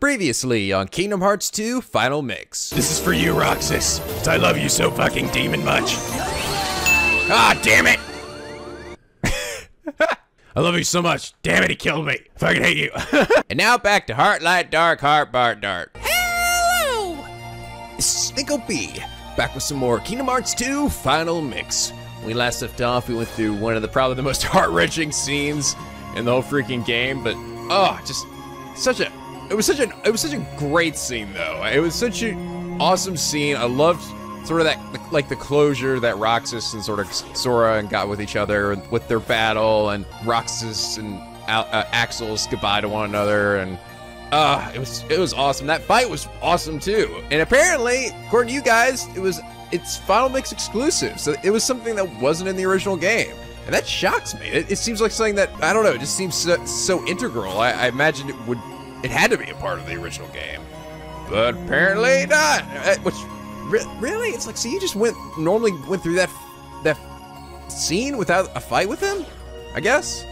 Previously on Kingdom Hearts 2 Final Mix. This is for you, Roxas. I love you so fucking demon much. Ah, damn it! I love you so much. Damn it, he killed me. Fucking hate you. And now back to Heartlight Dark Heart Bart Dart. Hello! Snickle B, back with some more Kingdom Hearts 2 Final Mix. We last left off, we went through one of the probably the most heart-wrenching scenes in the whole freaking game, but oh, just such a it was such a it was such a great scene though. It was such an awesome scene. I loved sort of that like the closure that Roxas and sort of Sora and got with each other with their battle and Roxas and Al- uh, Axel's goodbye to one another and uh, it was it was awesome. That fight was awesome too. And apparently, according to you guys, it was it's Final Mix exclusive. So it was something that wasn't in the original game. And that shocks me. It, it seems like something that I don't know. It just seems so, so integral. I, I imagine it would it had to be a part of the original game, but apparently not. Uh, Which re- really, it's like so you just went normally went through that that scene without a fight with him. I guess.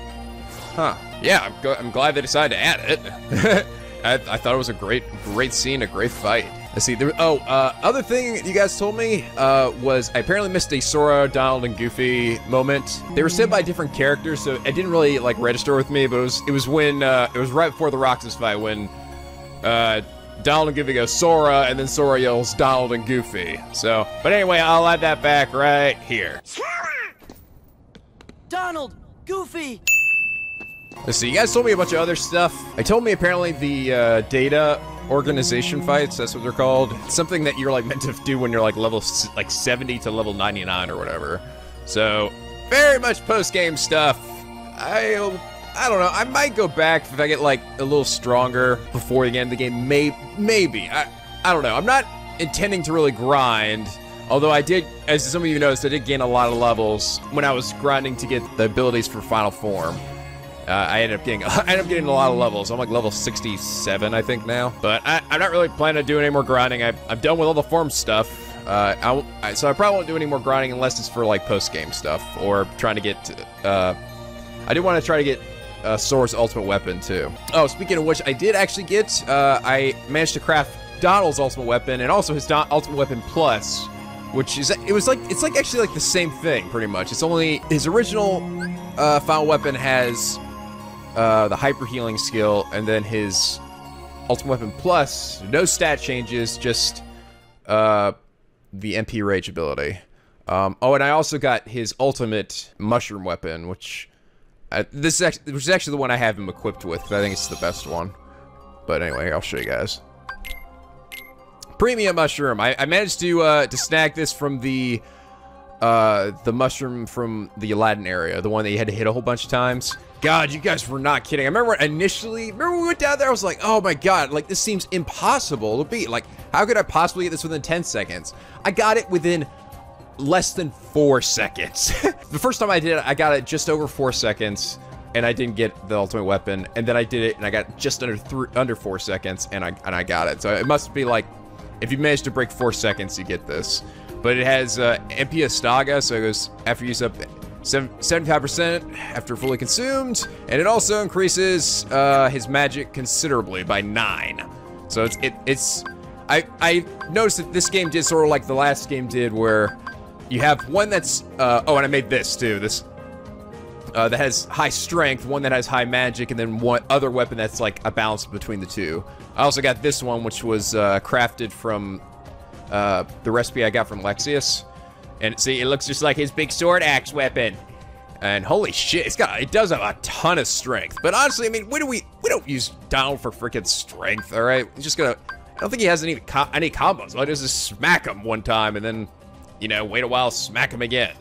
Huh. Yeah, I'm, I'm glad they decided to add it. I, I thought it was a great, great scene, a great fight. Let's see. There, oh, uh, other thing you guys told me uh, was I apparently missed a Sora, Donald, and Goofy moment. They were said by different characters, so it didn't really like register with me. But it was it was when uh, it was right before the Roxas fight when uh, Donald and Goofy go Sora, and then Sora yells Donald and Goofy. So, but anyway, I'll add that back right here. Donald! Goofy! Let's see, you guys told me a bunch of other stuff. I told me apparently the uh, data organization fights, that's what they're called. It's something that you're like meant to do when you're like level like 70 to level 99 or whatever. So, very much post-game stuff. I I don't know. I might go back if I get like a little stronger before the end of the game. May maybe. I I don't know. I'm not intending to really grind. Although I did, as some of you noticed, I did gain a lot of levels when I was grinding to get the abilities for Final Form. Uh, I ended up getting I ended up getting a lot of levels. I'm like level 67, I think now. But I, I'm not really planning to do any more grinding. I, I'm done with all the form stuff. Uh, I so I probably won't do any more grinding unless it's for like post game stuff or trying to get. Uh, I did want to try to get uh, Sora's ultimate weapon too. Oh, speaking of which, I did actually get. Uh, I managed to craft Donald's ultimate weapon and also his Don- ultimate weapon plus, which is it was like it's like actually like the same thing pretty much. It's only his original uh, final weapon has uh, the hyper healing skill, and then his ultimate weapon plus no stat changes, just uh, the MP rage ability. Um, oh, and I also got his ultimate mushroom weapon, which uh, this is actually, which is actually the one I have him equipped with. I think it's the best one. But anyway, I'll show you guys. Premium mushroom. I, I managed to uh, to snag this from the uh, the mushroom from the Aladdin area, the one that you had to hit a whole bunch of times. God, you guys were not kidding. I remember initially, remember we went down there, I was like, oh my god, like this seems impossible to beat. Like, how could I possibly get this within 10 seconds? I got it within less than four seconds. the first time I did it, I got it just over four seconds, and I didn't get the ultimate weapon. And then I did it, and I got just under thr under four seconds, and I and I got it. So it must be like, if you manage to break four seconds, you get this. But it has uh, MP so it goes after you use up 75% after fully consumed, and it also increases uh, his magic considerably by nine. So it's it, it's I I noticed that this game did sort of like the last game did, where you have one that's uh, oh, and I made this too. This uh, that has high strength, one that has high magic, and then one other weapon that's like a balance between the two. I also got this one, which was uh, crafted from uh, the recipe I got from Lexaeus. And see, it looks just like his big sword axe weapon. And holy shit, it's got it does have a ton of strength. But honestly, I mean, we do we we don't use Donald for freaking strength, all right? We're just gonna. I don't think he has any co- any combos. I just smack him one time and then, you know, wait a while, smack him again.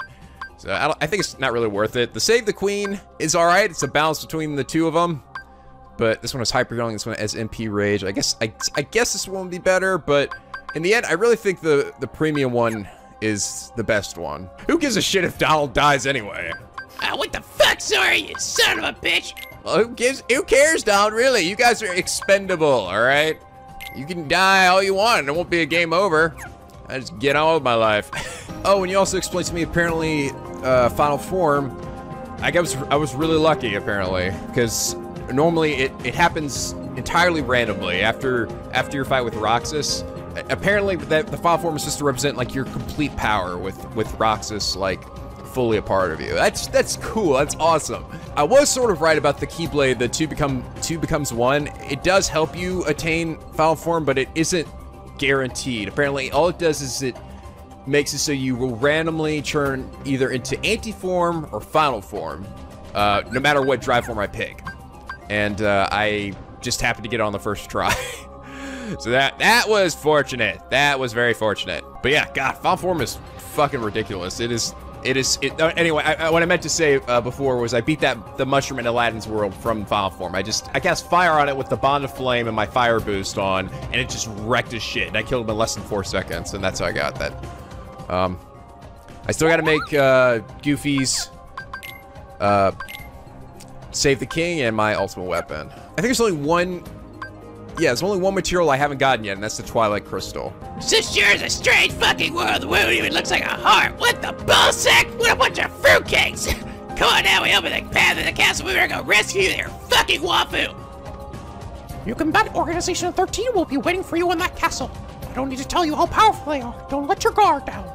So I, I think it's not really worth it. The Save the Queen is all right. It's a balance between the two of them. But this one is hyper healing. This one has MP rage. I guess I, I guess this one would be better. But in the end, I really think the the premium one is the best one. Who gives a shit if Donald dies anyway? Ah, what the fuck, sorry, you son of a bitch! Well, who gives? Who cares, Donald? Really, you guys are expendable. All right. You can die all you want. and It won't be a game over. I just get on with my life. oh, and you also explained to me apparently, uh, Final Form. I guess I was really lucky apparently because normally it it happens entirely randomly after after your fight with Roxas. Apparently, that the file form is supposed to represent like your complete power with with Roxas like fully a part of you. That's that's cool. That's awesome. I was sort of right about the Keyblade. The two become two becomes one. It does help you attain file form, but it isn't guaranteed. Apparently, all it does is it makes it so you will randomly turn either into anti-form or final form, uh, no matter what drive form I pick. And uh, I just happened to get on the first try. so that that was fortunate. That was very fortunate. But yeah, God, final form is fucking ridiculous. It is. It is. It, uh, anyway, I, what I meant to say uh, before was I beat that the mushroom in Aladdin's world from final form. I just I cast fire on it with the bond of flame and my fire boost on, and it just wrecked his shit. And I killed him in less than four seconds, and that's how I got that. Um, I still got to make uh, Goofy's uh, Save the King and my ultimate weapon. I think there's only one. Yeah, there's only one material I haven't gotten yet, and that's the Twilight Crystal. This sure is a strange fucking world. The world even looks like a heart. What the bullshit? What a bunch of fruitcakes! Come on now, we open the path to the castle. We're gonna go rescue their fucking Wafu. Your combat Organization 13 will be waiting for you in that castle. I don't need to tell you how powerful they are. Don't let your guard down.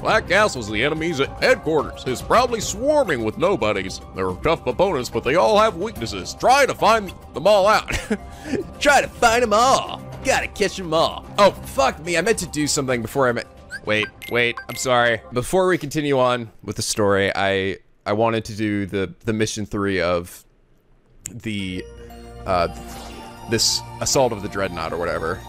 Black Castle's the enemy's headquarters. It's probably swarming with nobodies. They're tough opponents, but they all have weaknesses. Try to find them all out. Try to find them all. Gotta catch them all. Oh, fuck me. I meant to do something before I meant. Wait, wait. I'm sorry. Before we continue on with the story, I I wanted to do the the mission three of the uh this assault of the dreadnought or whatever,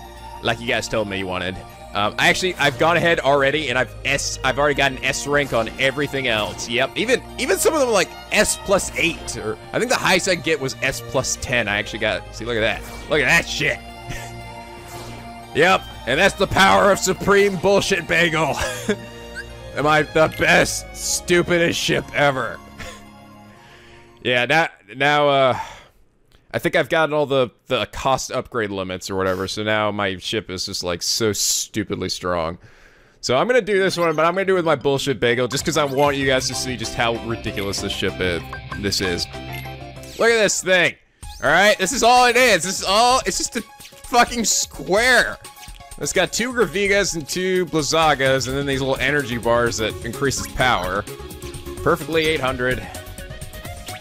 like you guys told me you wanted. Um, I actually I've gone ahead already and I've S I've already got an S rank on everything else. Yep, even even some of them like S plus eight or I think the highest I get was S plus ten. I actually got see look at that look at that shit. Yep, and that's the power of Supreme Bullshit Bagel. Am I the best, stupidest ship ever? yeah, now, now, uh, I think I've gotten all the, the cost upgrade limits or whatever, so now my ship is just, like, so stupidly strong. So I'm gonna do this one, but I'm gonna do it with my bullshit bagel, just because I want you guys to see just how ridiculous this ship is. This is. Look at this thing. All right, this is all it is. This is all. It's just a fucking square. It's got two Gravigas and two Blazagas, and then these little energy bars that increases power. Perfectly 800.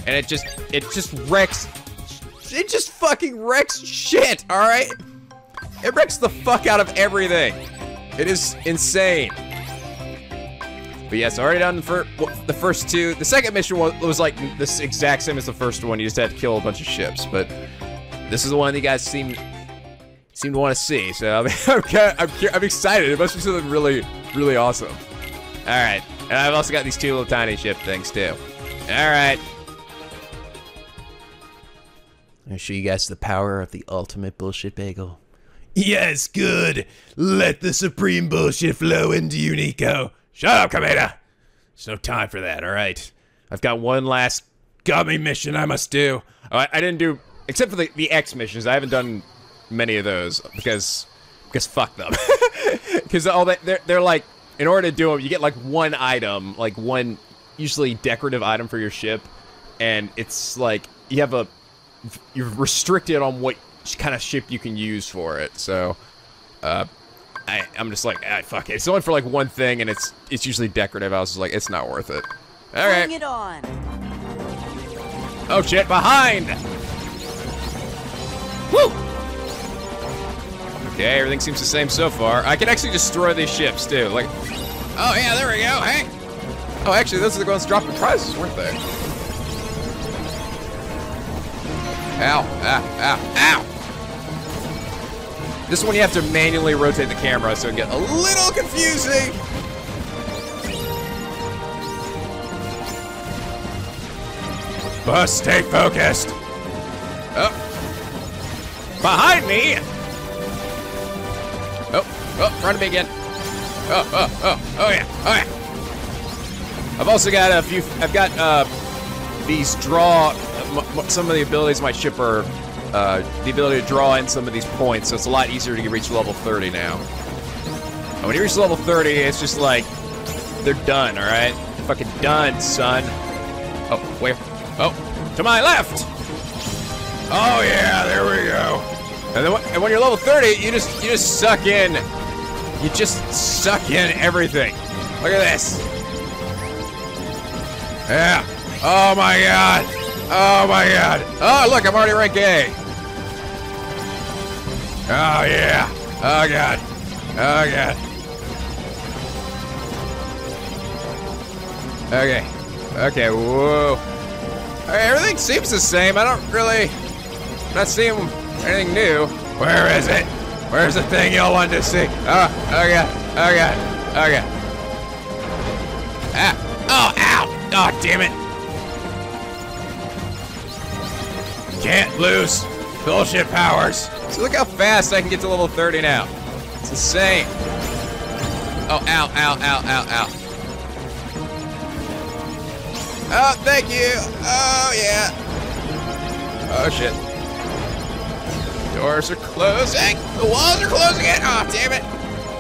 And it just, it just wrecks, it just fucking wrecks shit, alright? It wrecks the fuck out of everything. It is insane. But yes, already done fir the first two. The second mission was, was like this exact same as the first one. You just had to kill a bunch of ships. But this is the one you guys seem seem to want to see. So I'm, I'm, kinda, I'm, I'm excited. It must be something really, really awesome. All right, and I've also got these two little tiny ship things too. All right. I'll show you guys the power of the ultimate bullshit bagel. yes, good. Let the supreme bullshit flow into you, Nico. Shut up, Kameda. There's no time for that, alright? I've got one last Gummi mission I must do. Oh, I, I didn't do, except for the, the X missions. I haven't done many of those because, because fuck them. Because all that they're they're like, in order to do them, you get like one item, like one usually decorative item for your ship, and it's like you have a, you're restricted on what kind of ship you can use for it. So, uh, I, I'm just like, ah, fuck it. It's only for like one thing, and it's it's usually decorative. I was just like, it's not worth it. All right. Bring it on. Oh shit, behind! Woo! Okay, everything seems the same so far. I can actually destroy these ships too. Like, oh yeah, there we go. Hey. Oh, actually, those are the ones dropping prizes, weren't they? Ow! Ah! Ow! Ow! This one you have to manually rotate the camera, so it get a little confusing. Bus, stay focused. Oh. Behind me! Oh, oh, in front of me again. Oh, oh, oh, oh yeah, oh yeah. I've also got a few, I've got, uh, these draw, some of the abilities of my ship are, uh, the ability to draw in some of these points, so it's a lot easier to reach level 30 now. And when you reach level 30, it's just like, they're done, alright? Fucking done, son. Oh, where? Oh, to my left! Oh yeah, there we go. And then and when you're level 30, you just you just suck in. You just suck in everything. Look at this. Yeah. Oh my god. Oh my god. Oh look, I'm already rank A. Oh yeah. Oh god. Oh god. Okay. Okay, whoa. Okay, everything seems the same. I don't really not seeing anything new. Where is it? Where's the thing y'all wanted to see? Oh, oh god. Oh god. Oh god. Ah. Oh, ow. Oh, damn it. Can't lose. Bullshit powers. So look how fast I can get to level 30 now. It's insane. Oh, ow, ow, ow, ow, ow. Oh, thank you. Oh, yeah. Oh, shit. Doors are closing. The walls are closing it. Oh, damn it.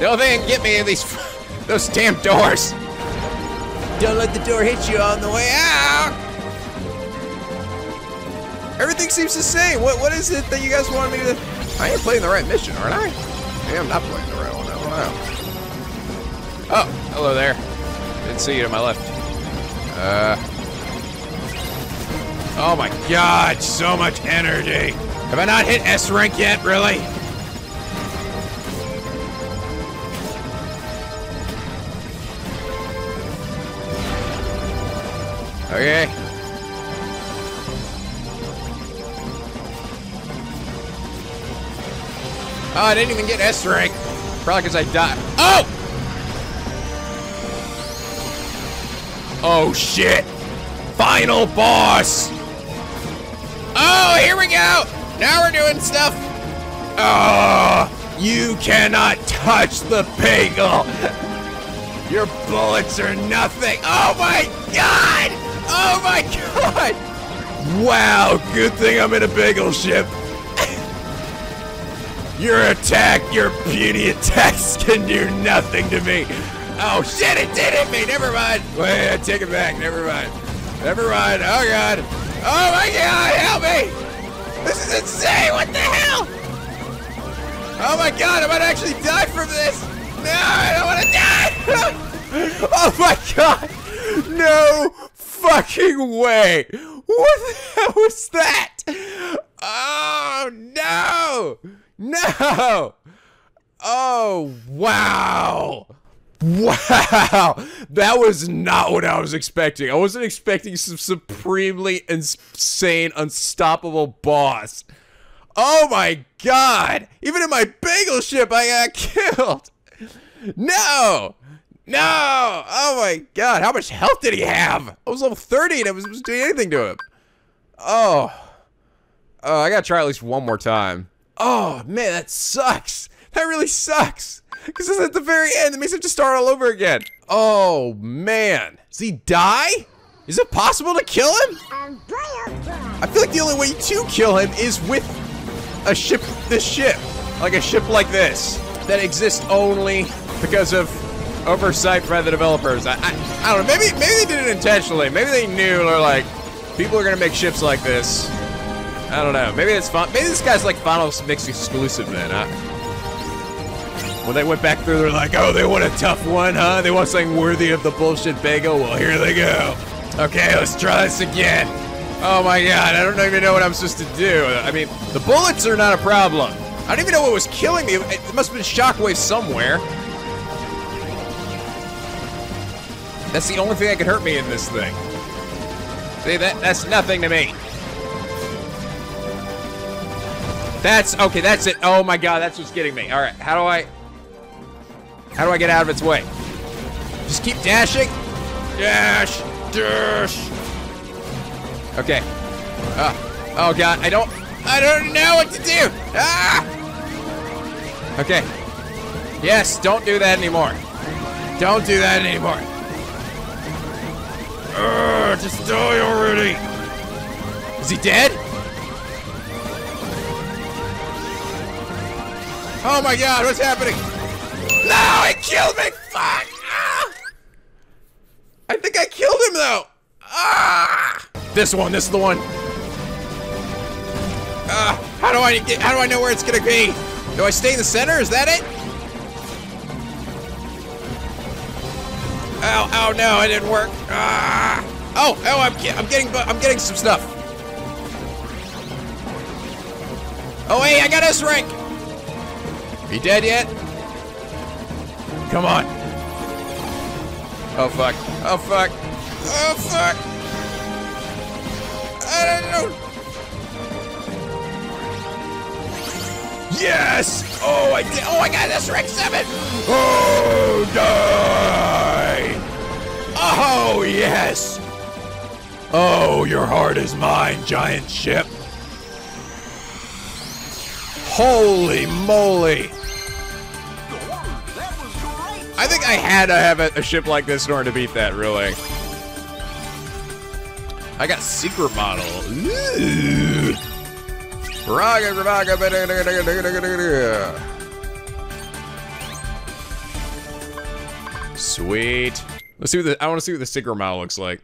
The only thing that can get me are these, those damn doors. Don't let the door hit you on the way out. Everything seems the same. What What is it that you guys want me to... I ain't playing the right mission, aren't I? I'm not playing the right one. I don't know. Oh, hello there. Didn't see you to my left. Uh... Oh my god, so much energy. Have I not hit S rank yet, really? Okay. Oh, I didn't even get S rank. Probably because I died. Oh! Oh shit! Final boss! Oh, here we go! Now we're doing stuff! Oh, you cannot touch the bagel! Your bullets are nothing! Oh my god! Oh my god! Wow, good thing I'm in a bagel ship. Your attack, your beauty attacks can do nothing to me. Oh shit, it did hit me. Never mind. Wait, I take it back. Never mind. Never mind. Oh god. Oh my god, help me! This is insane! What the hell? Oh my god, I might actually die from this! No, I don't want to die! oh my god! No fucking way! What the hell was that? Oh no! No! Oh wow! Wow! That was not what I was expecting. I wasn't expecting some supremely insane, unstoppable boss. Oh my god! Even in my bagel ship, I got killed! No! No! Oh my god, how much health did he have? I was level 30 and I was, was doing anything to him. Oh. Oh, I gotta try at least one more time. Oh, man, that sucks. That really sucks. Because it's at the very end. It makes him just start all over again. Oh, man. Does he die? Is it possible to kill him? I feel like the only way to kill him is with a ship, this ship. Like a ship like this. That exists only because of oversight by the developers. I, I, I don't know. Maybe, maybe they did it intentionally. Maybe they knew, they're like, people are going to make ships like this. I don't know. Maybe it's fun. Maybe this guy's like Final Mix exclusive then, huh? When they went back through, they're like, oh, they want a tough one, huh? They want something worthy of the bullshit bagel? Well, here they go. Okay, let's try this again. Oh my god, I don't even know what I'm supposed to do. I mean, the bullets are not a problem. I don't even know what was killing me. It must have been shockwave somewhere. That's the only thing that could hurt me in this thing. See, that that's nothing to me. That's, okay, that's it. Oh my god, that's what's getting me. All right, how do I, how do I get out of its way? Just keep dashing. Dash, dash. Okay. Uh, oh god, I don't, I don't know what to do. Ah! Okay. Yes, don't do that anymore. Don't do that anymore. Ugh, just die already. Is he dead? Oh my god, what's happening? No, it killed me! Fuck! Ah! I think I killed him though! Ah! This one, this is the one. Uh, how do I get, how do I know where it's gonna be? Do I stay in the center? Is that it? Oh, oh no, it didn't work. Ah. Oh, oh, I'm, I'm getting, I'm getting some stuff. Oh, hey, I got S rank. You dead yet? Come on. Oh fuck. Oh fuck. Oh fuck. I don't know. Yes! Oh, I did. Oh, I got this rank seven. Oh, die! Oh, yes! Oh, your heart is mine, giant ship. Holy moly! I think I had to have a, a ship like this in order to beat that, really. I got Secret Model. Sweet. Let's see what the, I want to see what the Secret Model looks like.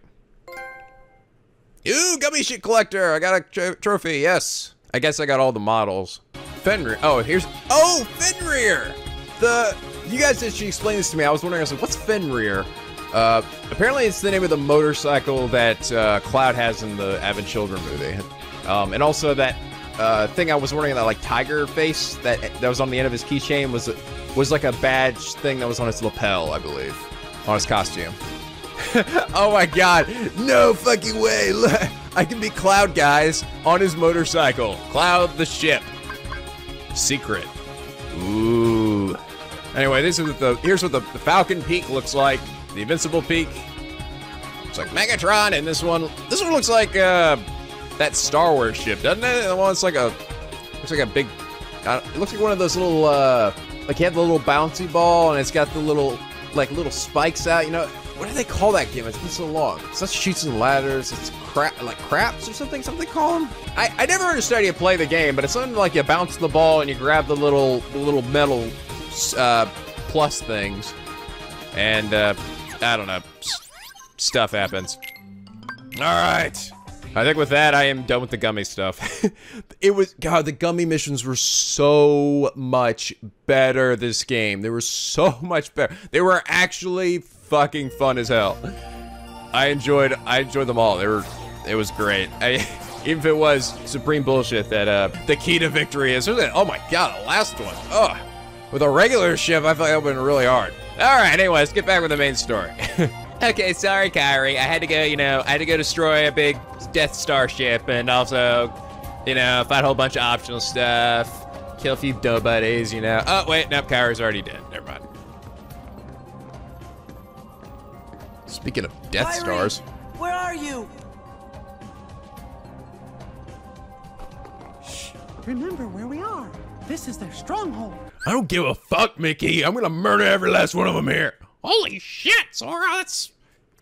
Ooh, gummy shit collector. I got a tr trophy. Yes. I guess I got all the models. Fenrir. Oh, here's. Oh, Fenrir. The you guys actually explained this to me. I was wondering. I was like, what's Fenrir? Uh, apparently, it's the name of the motorcycle that uh, Cloud has in the Advent Children movie. Um, and also that uh, thing I was wondering that like tiger face that that was on the end of his keychain was was like a badge thing that was on his lapel, I believe, on his costume. oh my god. No fucking way. I can be Cloud, guys, on his motorcycle. Cloud the ship. Secret. Ooh. Anyway, this is the here's what the, the Falcon Peak looks like. The Invincible Peak. It's like Megatron, and this one this one looks like uh that Star Wars ship, doesn't it? The that's like a looks like a big it looks like one of those little uh like you have the little bouncy ball and it's got the little like little spikes out, you know. What do they call that game? It's been so long. It's not Chutes and Ladders. It's crap, like craps or something. Something call them. I, I never understood how you play the game, but it's something like you bounce the ball and you grab the little the little metal uh, plus things, and uh, I don't know, stuff happens. All right. I think with that, I am done with the Gummi stuff. it was God. The Gummi missions were so much better this game. They were so much better. They were actually fucking fun as hell. I enjoyed. I enjoyed them all. They were. It was great. I, even if it was supreme bullshit that uh, the key to victory is. Oh my god, the last one. Oh, with a regular ship, I felt like it would have been really hard. All right. Anyway, let's get back with the main story. okay, sorry, Kairi. I had to go. You know, I had to go destroy a big Death Star ship, and also, you know, fight a whole bunch of optional stuff. Kill a few dough buddies. You know. Oh wait, nope. Kairi's already dead. Never mind. Speaking of Death Kairi, Stars. Where are you? Shh. Remember where we are. This is their stronghold. I don't give a fuck, Mickey. I'm gonna murder every last one of them here. Holy shit, Sora, that's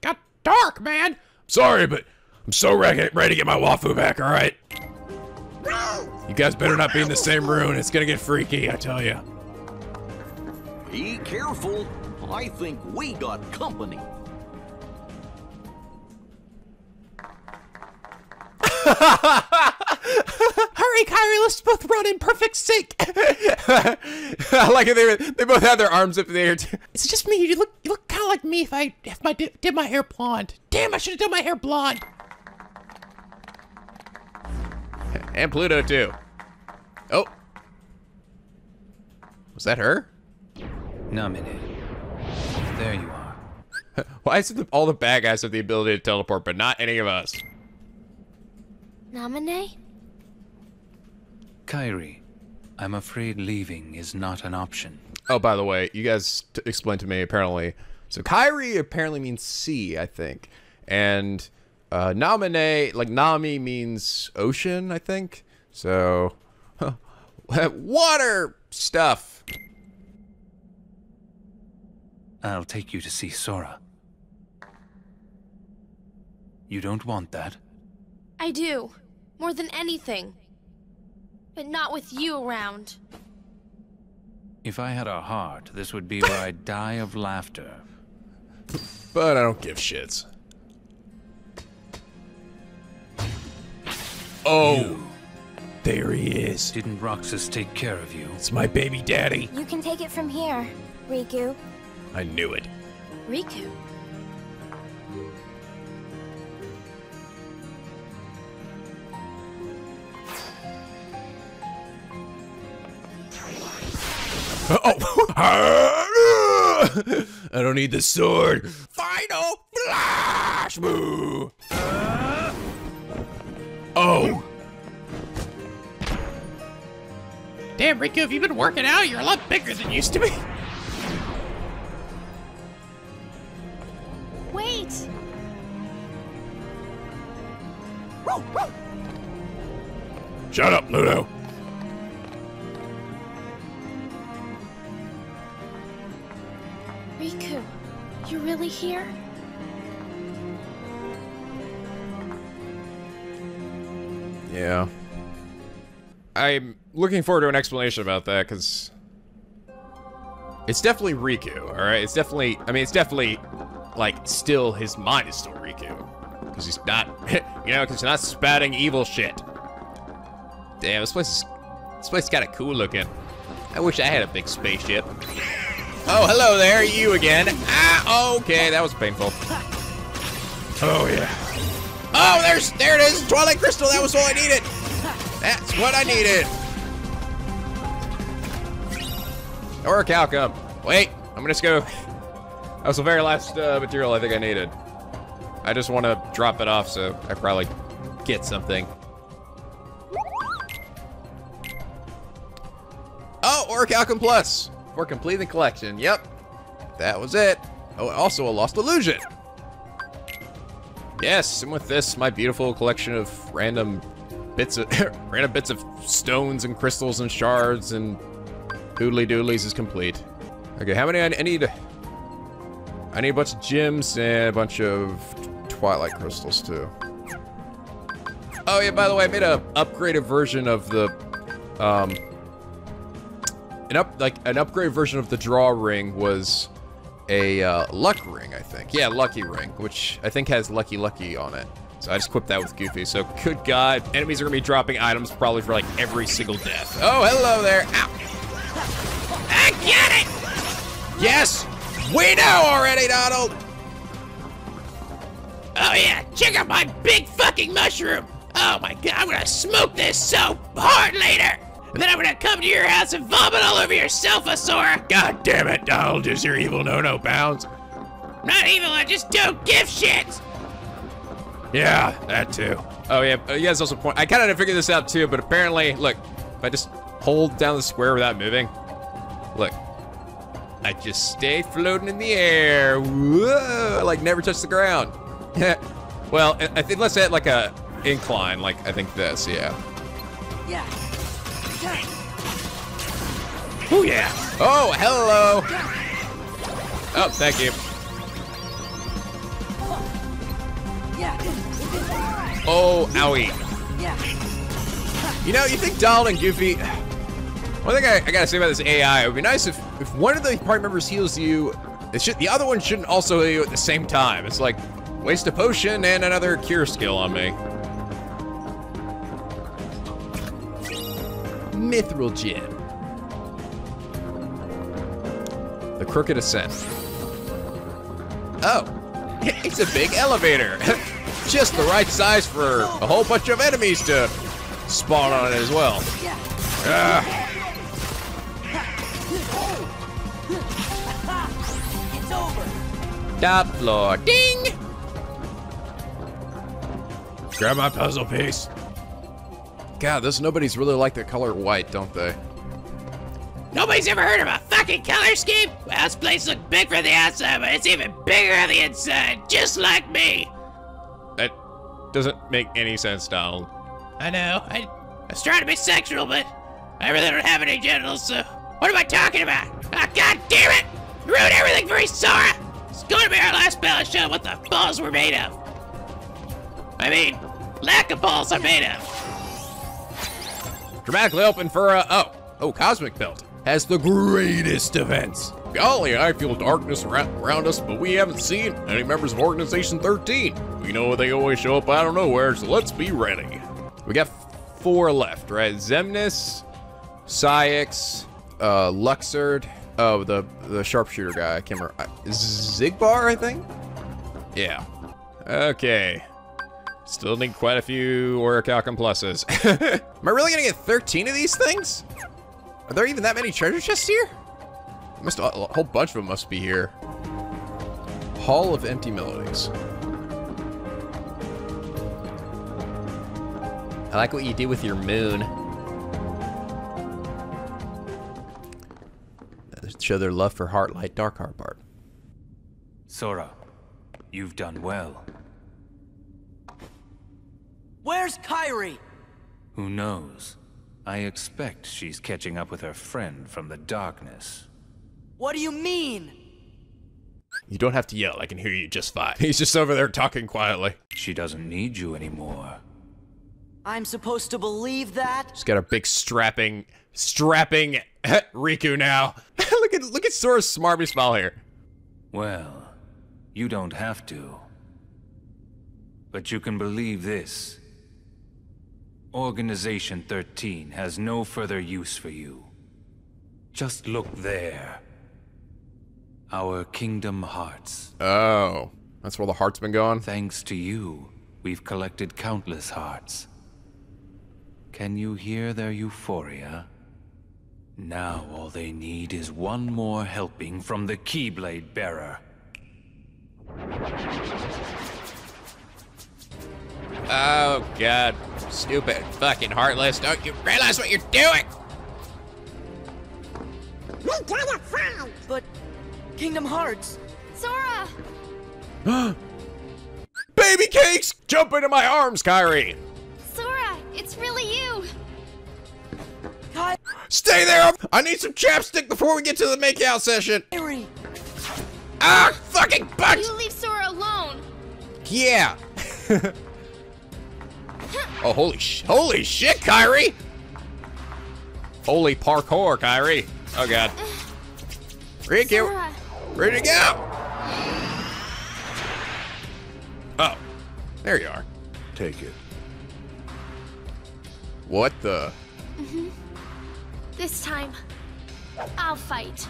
got dark, man. Sorry, but I'm so ready, ready to get my wafu back, alright? You guys better not be in the same room. It's gonna get freaky, I tell you. Be careful. I think we got company. Hurry, Kairi, let's both run in perfect sync. I like it. They, were- they both had their arms up in the air. too. It's just me. You look, you look kind of like me if I, if my did, did my hair blonde. Damn, I should have done my hair blonde. And Pluto, too. Oh. Was that her? Namine. There you are. Why is it that all the bad guys have the ability to teleport, but not any of us? Namine? Kairi, I'm afraid leaving is not an option. Oh, by the way, you guys t- explained to me apparently. So Kairi apparently means sea, I think, and uh, Namine, like Nami means ocean, I think. So water stuff. I'll take you to see Sora. You don't want that? I do. More than anything. But not with you around. If I had a heart, this would be where I'd die of laughter. But I don't give shits. Oh, There he is. Didn't Roxas take care of you? It's my baby daddy. You can take it from here, Riku. I knew it. Riku. Oh. I don't need the sword. Final flash move. Oh. Damn, Riku, have you been working out? You're a lot bigger than you used to be. Wait! Shut up, Ludo. Riku, you really here? Yeah. I'm looking forward to an explanation about that because it's definitely Riku. All right, it's definitely. I mean, it's definitely like still his mind is still Riku because he's not. You know, because he's not spouting evil shit. Damn, this place is. This place is kind of cool looking. I wish I had a big spaceship. Oh, hello there, you again. Ah, okay, that was painful. Oh yeah. Oh, there's there it is, Twilight Crystal. That was all I needed. That's what I needed. Orichalcum. Wait, I'm gonna just go. That was the very last uh, material I think I needed. I just want to drop it off so I probably get something. Oh, Orichalcum Plus for completing the collection. Yep, that was it. Oh, also a Lost Illusion. Yes, and with this, my beautiful collection of random bits of random bits of stones and crystals and shards and doodly doodlies is complete. Okay, how many I, need? I need a bunch of gems and a bunch of twilight crystals too. Oh yeah, by the way, I made a upgraded version of the, um, an up like an upgraded version of the draw ring was a uh, luck ring, I think. Yeah, lucky ring, which I think has lucky lucky on it. So I just equipped that with Goofy. So good God, enemies are gonna be dropping items probably for like every single death. Oh, hello there. Ow. I get it! Yes, we know already, Donald. Oh yeah, check out my big fucking mushroom! Oh my god, I'm gonna smoke this so hard later! And then I'm gonna come to your house and vomit all over your sofa, Sora! God damn it, Donald, is your evil no-no bounds? Not evil, I just don't give shits! Yeah, that too. Oh yeah, uh, you guys also point. I kind of figured this out too, but apparently, look, if I just hold down the square without moving, look, I just stay floating in the air. Whoa, like never touch the ground. well, I I think let's hit like a incline, like I think this, yeah. Yeah. Oh yeah. Oh, hello. Oh, thank you. Oh, owie. Yeah. You know, you think Donald and Goofy. One thing I, I gotta say about this AI, it would be nice if, if one of the party members heals you, should, the other one shouldn't also heal you at the same time. It's like, waste a potion and another cure skill on me. Mythril Gem. The Crooked Ascent. Oh, it's a big elevator. Just the right size for a whole bunch of enemies to spawn on it as well. Ah. It's over. Top floor. Ding! Grab my puzzle piece. God, those nobodies really like the color white, don't they? Nobody's ever heard of a fucking color scheme? Well, this place looks big from the outside, but it's even bigger on the inside, just like me. That doesn't make any sense, Donald. I know. I, I was trying to be sexual, but I really don't have any genitals, so what am I talking about? Ah, god damn it! You ruined everything for me, Sora! It's to be our last battle show what the balls were made of. I mean, lack of balls are made of. Dramatically open for a oh oh Cosmic Belt has the greatest events. Golly, I feel darkness around us, but we haven't seen any members of Organization 13. We know they always show up out of nowhere, so let's be ready. We got four left, right? Xemnas, Saïx, uh, Luxord. Oh, the the sharpshooter guy. I can't remember. Xigbar, I think. Yeah. Okay. Still need quite a few Orichalcum pluses. Am I really gonna get 13 of these things? Are there even that many treasure chests here? Must a whole bunch of them must be here. Hall of Empty Melodies. I like what you do with your moon. Show their love for Heartlight Darkheart part. Sora, you've done well. Where's Kairi? Who knows? I expect she's catching up with her friend from the darkness. What do you mean? You don't have to yell. I can hear you just fine. He's just over there talking quietly. She doesn't need you anymore. I'm supposed to believe that? She's got a big strapping, strapping Riku now. look at look at Sora's smarmy smile here. Well, you don't have to. But you can believe this. Organization 13 has no further use for you. Just look there. Our Kingdom Hearts. Oh, that's where the heart's been going? Thanks to you, we've collected countless hearts. Can you hear their euphoria? Now all they need is one more helping from the Keyblade Bearer. Oh, God. Stupid fucking heartless. Don't you realize what you're doing? We gotta find! But Kingdom Hearts. Sora! Baby cakes! Jump into my arms, Kairi! Sora, it's really you! Ky Stay there! I need some chapstick before we get to the makeout session! Kairi! Ah! Fucking butt! You leave Sora alone! Yeah! oh, holy sh- holy shit, Kairi! Holy parkour, Kairi. Oh, God. Riku, Sora, ready to go! Oh, there you are. Take it. What the? Mm-hmm. this time, I'll fight.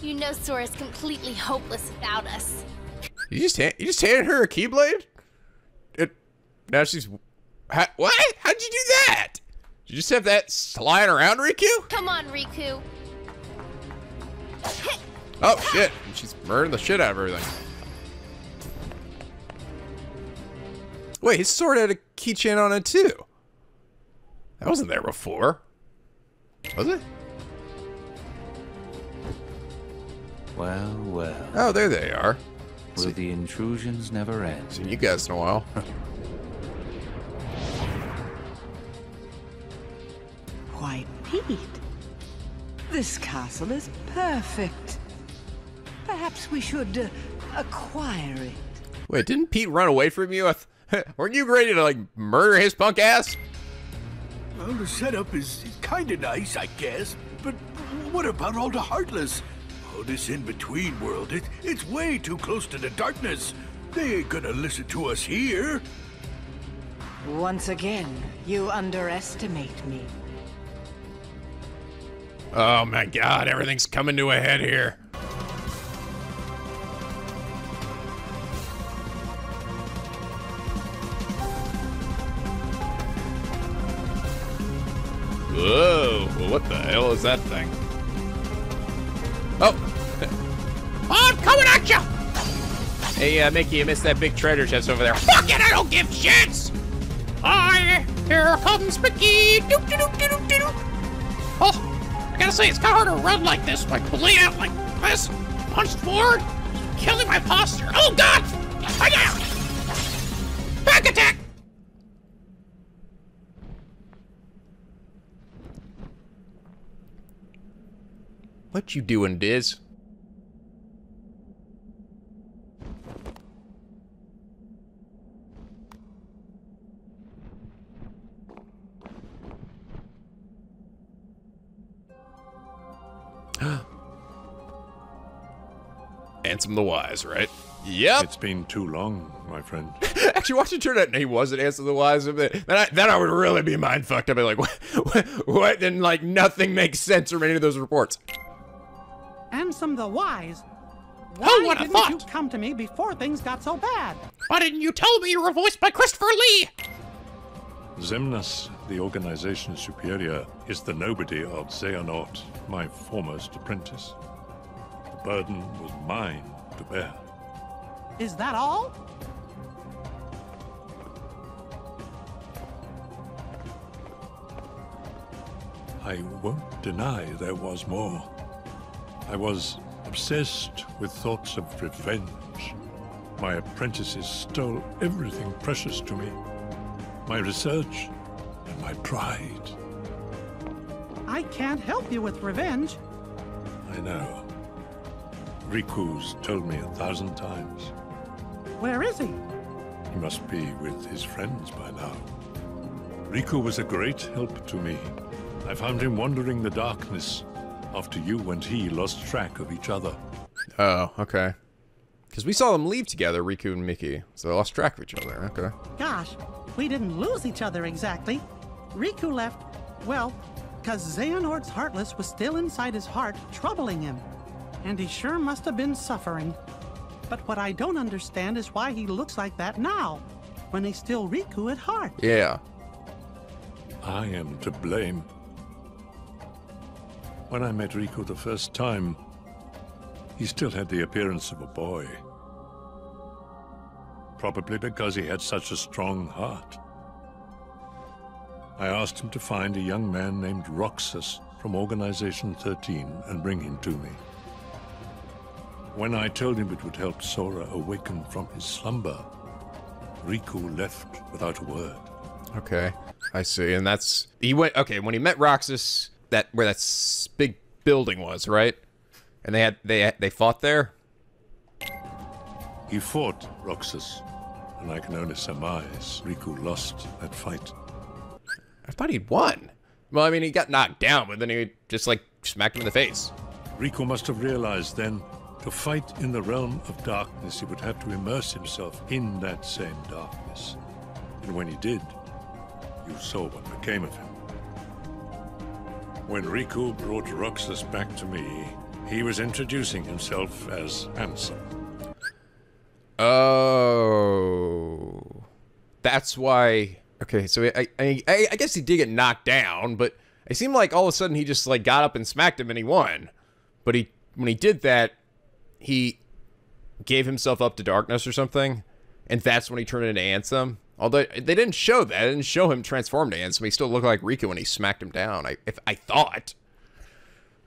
You know Sora's completely hopeless without us. You just hand, you just handed her a keyblade? It now she's ha, what? How'd you do that? Did you just have that slide around, Riku? Come on, Riku. Oh shit! She's murdering the shit out of everything. Wait, his sword had a keychain on it too. That wasn't there before. Was it? Well, well. Oh, there they are. Will the intrusions never end? Seen you guys in a while. Why, Pete, this castle is perfect. Perhaps we should uh, acquire it. Wait, didn't Pete run away from you? I th- Weren't you ready to like murder his punk ass? Well, the setup is, is kinda nice, I guess. But what about all the Heartless? All this in-between world, it, it's way too close to the darkness. They ain't gonna listen to us here. Once again, you underestimate me. Oh my god, everything's coming to a head here. Whoa, what the hell is that thing? Oh, I'm coming at you! hey, uh, Mickey, you missed that big treasure chest over there. Fuck it, I don't give shits! Hi, here comes Mickey! Doop, doop, doop, doop, doop. Oh, I gotta say, it's kinda hard to run like this, like laid out like this, punched forward, killing my posture. Oh god! I got Back attack! What you doing, Diz? Ansem the Wise, right? Yep. It's been too long, my friend. Actually, watch it turn out and he wasn't answering the wise of it. Then I, then I would really be mind fucked. I'd be like, what, what, what? Then like nothing makes sense from any of those reports. Ansem the Wise. Oh, Why Who would have didn't you come to me before things got so bad? Why didn't you tell me you were voiced by Christopher Lee? Xemnas, the organization superior, is the nobody of Xehanort, my foremost apprentice. Burden was mine to bear. Is that all? I won't deny there was more. I was obsessed with thoughts of revenge. My apprentices stole everything precious to me my research and my pride. I can't help you with revenge. I know. Riku's told me a thousand times. Where is he? He must be with his friends by now. Riku was a great help to me. I found him wandering the darkness after you and he lost track of each other. Oh, okay. Because we saw them leave together, Riku and Mickey. So they lost track of each other. Okay. Gosh, we didn't lose each other exactly. Riku left, well, because Xehanort's Heartless was still inside his heart, troubling him. And he sure must have been suffering. But what I don't understand is why he looks like that now, when he's still Riku at heart. Yeah. I am to blame. When I met Riku the first time, he still had the appearance of a boy. Probably because he had such a strong heart. I asked him to find a young man named Roxas from Organization 13 and bring him to me. When I told him it would help Sora awaken from his slumber, Riku left without a word. Okay. I see. And that's he went okay, when he met Roxas, that where that big building was, right? And they had they they fought there? He fought Roxas, and I can only surmise Riku lost that fight. I thought he'd won. Well, I mean, he got knocked down, but then he just like smacked him in the face. Riku must have realized then, to fight in the realm of darkness, he would have to immerse himself in that same darkness. And when he did, you saw what became of him. When Riku brought Roxas back to me, he was introducing himself as Ansem. Oh. That's why Okay, so I, I I I guess he did get knocked down, but it seemed like all of a sudden he just like got up and smacked him and he won. But he when he did that, he gave himself up to darkness or something, and that's when he turned into Ansem. Although they didn't show that, they didn't show him transform to Ansem. He still looked like Riku when he smacked him down. I if I thought,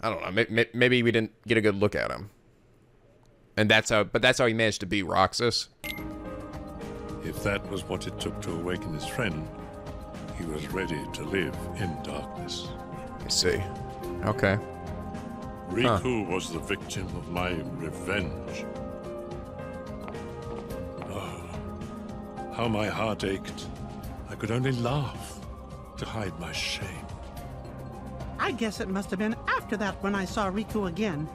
I don't know, maybe, maybe we didn't get a good look at him, and that's how. But that's how he managed to beat Roxas. If that was what it took to awaken his friend, he was ready to live in darkness. I see. Okay. Riku was the victim of my revenge. Oh, how my heart ached. I could only laugh to hide my shame. I guess it must have been after that when I saw Riku again.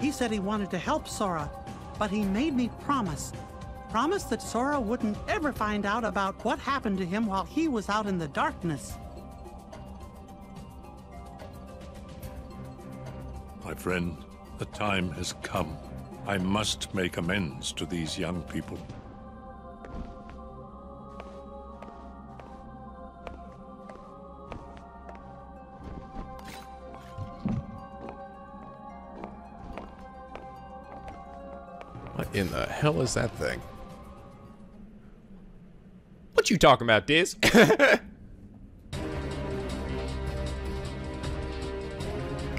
He said he wanted to help Sora, but he made me promise. Promise that Sora wouldn't ever find out about what happened to him while he was out in the darkness. My friend, the time has come. I must make amends to these young people. What in the hell is that thing? What you talking about, Diz?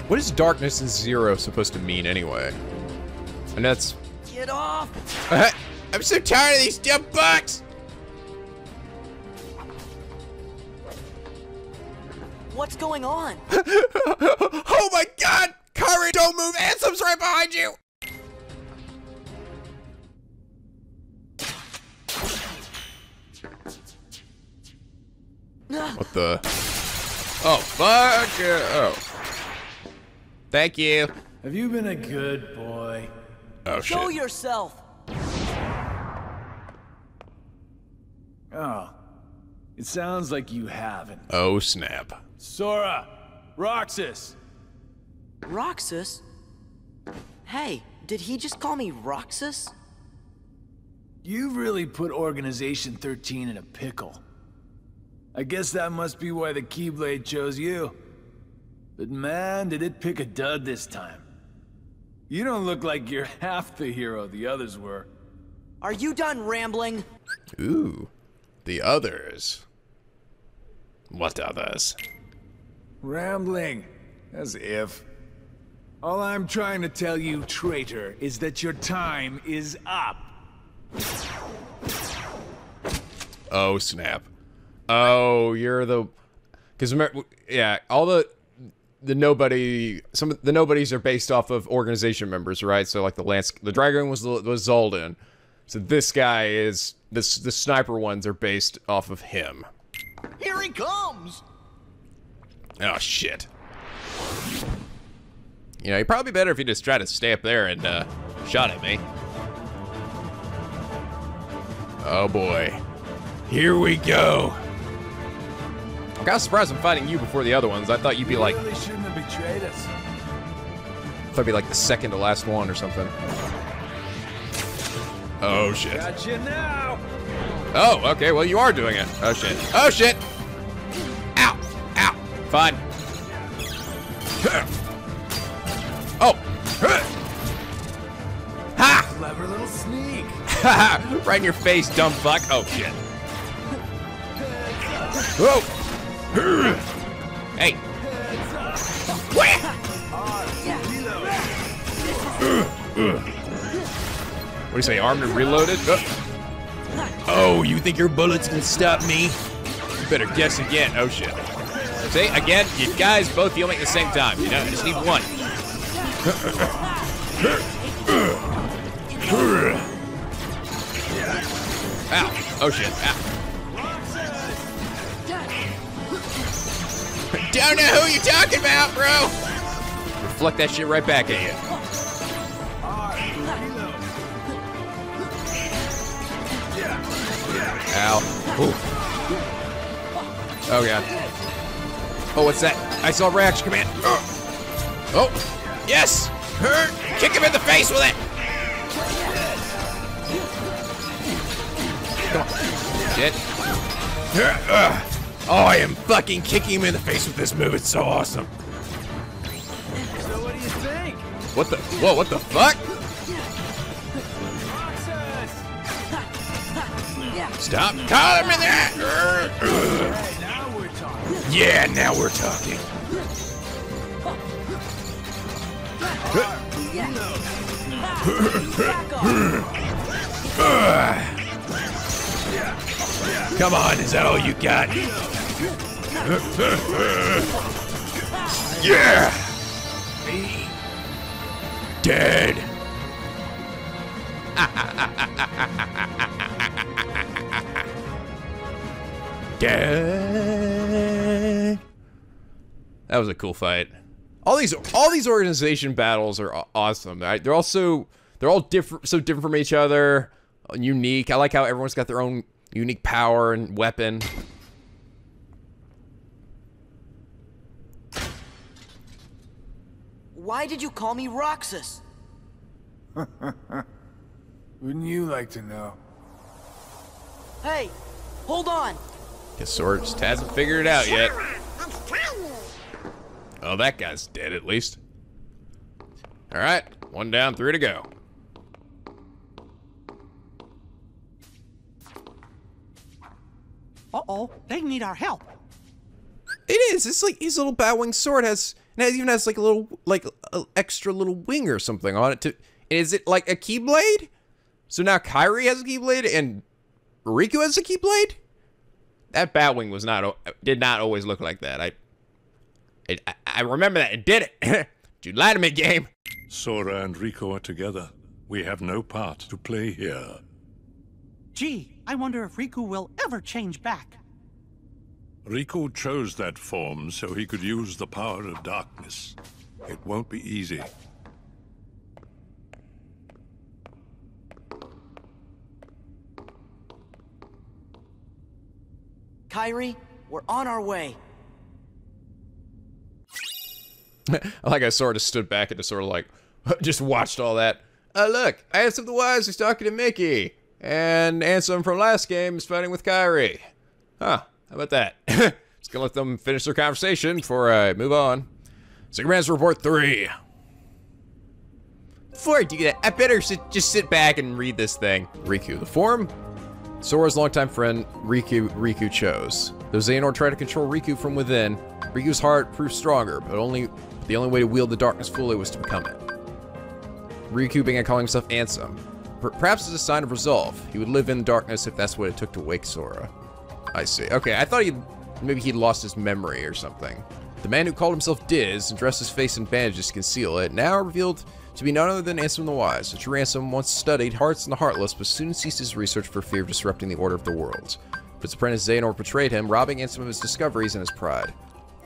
what is darkness and zero supposed to mean anyway? And that's Get off! I'm so tired of these dumb bugs! What's going on? oh my god! Kairi, don't move! Ansem's right behind you! What the? Oh, fuck! uh, oh. Thank you. Have you been a good boy? Oh, Show shit. yourself. Oh. It sounds like you haven't. Oh, snap. Sora! Roxas! Roxas? Hey, did he just call me Roxas? You've really put Organization 13 in a pickle. I guess that must be why the Keyblade chose you. But man, did it pick a dud this time. You don't look like you're half the hero the others were. Are you done rambling? Ooh. The others. What others? Rambling. As if. All I'm trying to tell you, traitor, is that your time is up. Oh, snap. Oh, you're the... Because, yeah, all the the nobody some of the nobodies are based off of organization members, right? So like the Lance the Dragon was was Xaldin. So this guy is this the sniper ones are based off of him. Here he comes. Oh shit. You know, you'd probably better if you just try to stay up there and uh, shot at me. Oh boy. Here we go. I'm kind of surprised I'm fighting you before the other ones. I thought you'd be you like, really shouldn't have betrayed us. I thought I'd be like the second to last one or something. Oh shit. Got you now. Oh, okay. Well, you are doing it. Oh shit. Oh shit. Ow. Ow. Fine. Oh. Ha! Clever little sneak. right in your face, dumb fuck. Oh shit. Whoa. Hey. What do you say, armed and reloaded? Uh. Oh, you think your bullets can stop me? You better guess again. Oh shit. See, again, you guys both heal me at the same time. You know, I just need one. Ow. Oh shit. Ow. I don't know who you're talking about, bro. Reflect that shit right back at you. Ow. Ooh. Oh god. Oh, what's that? I saw reaction command. Oh. oh. Yes. Hurt. Kick him in the face with it. Come on. Shit. Uh. Oh, I am fucking kicking him in the face with this move. It's so awesome. So what do you think? What the? Whoa, what the fuck? Stop calling me that! Right, now we're talking. Yeah, now we're talking. Come on, is that all you got? Yeah! Dead. Dead. That was a cool fight. All these all these organization battles are awesome. Right? They're also they're all different, so different from each other, unique. I like how everyone's got their own unique power and weapon. Why did you call me Roxas? Wouldn't you like to know? Hey, hold on. Guess Sora just hasn't figured it out yet. Oh, that guy's dead at least. All right, one down, three to go. Uh-oh, they need our help. It is. It's like his little Batwing sword has, and it even has like a little, like a extra little wing or something on it. To is it like a Keyblade? So now Kairi has a Keyblade and Riku has a Keyblade. That Batwing was not, did not always look like that. I, it, I, I remember that. It did it. you lied to me, game. Sora and Riku are together. We have no part to play here. Gee, I wonder if Riku will ever change back. Riku chose that form so he could use the power of darkness. It won't be easy. Kairi, we're on our way. like I sort of stood back and just sort of like just watched all that. Uh, look, Ansem the Wise is talking to Mickey, and Ansem from last game is fighting with Kairi. Huh? How about that? just gonna let them finish their conversation before I move on. Superman's Report three. Before I do that, I better sit, just sit back and read this thing. Riku, the form Sora's longtime friend, Riku, Riku chose. Though Xehanort tried to control Riku from within, Riku's heart proved stronger, but only the only way to wield the darkness fully was to become it. Riku began calling himself Ansem. Perhaps as a sign of resolve, he would live in darkness if that's what it took to wake Sora. I see. Okay, I thought he maybe he'd lost his memory or something. The man who called himself Diz and dressed his face in bandages to conceal it, now revealed to be none other than Ansem the Wise. True Ansem once studied hearts and the heartless, but soon ceased his research for fear of disrupting the order of the worlds. But his apprentice Xehanort betrayed him, robbing Ansem of his discoveries and his pride.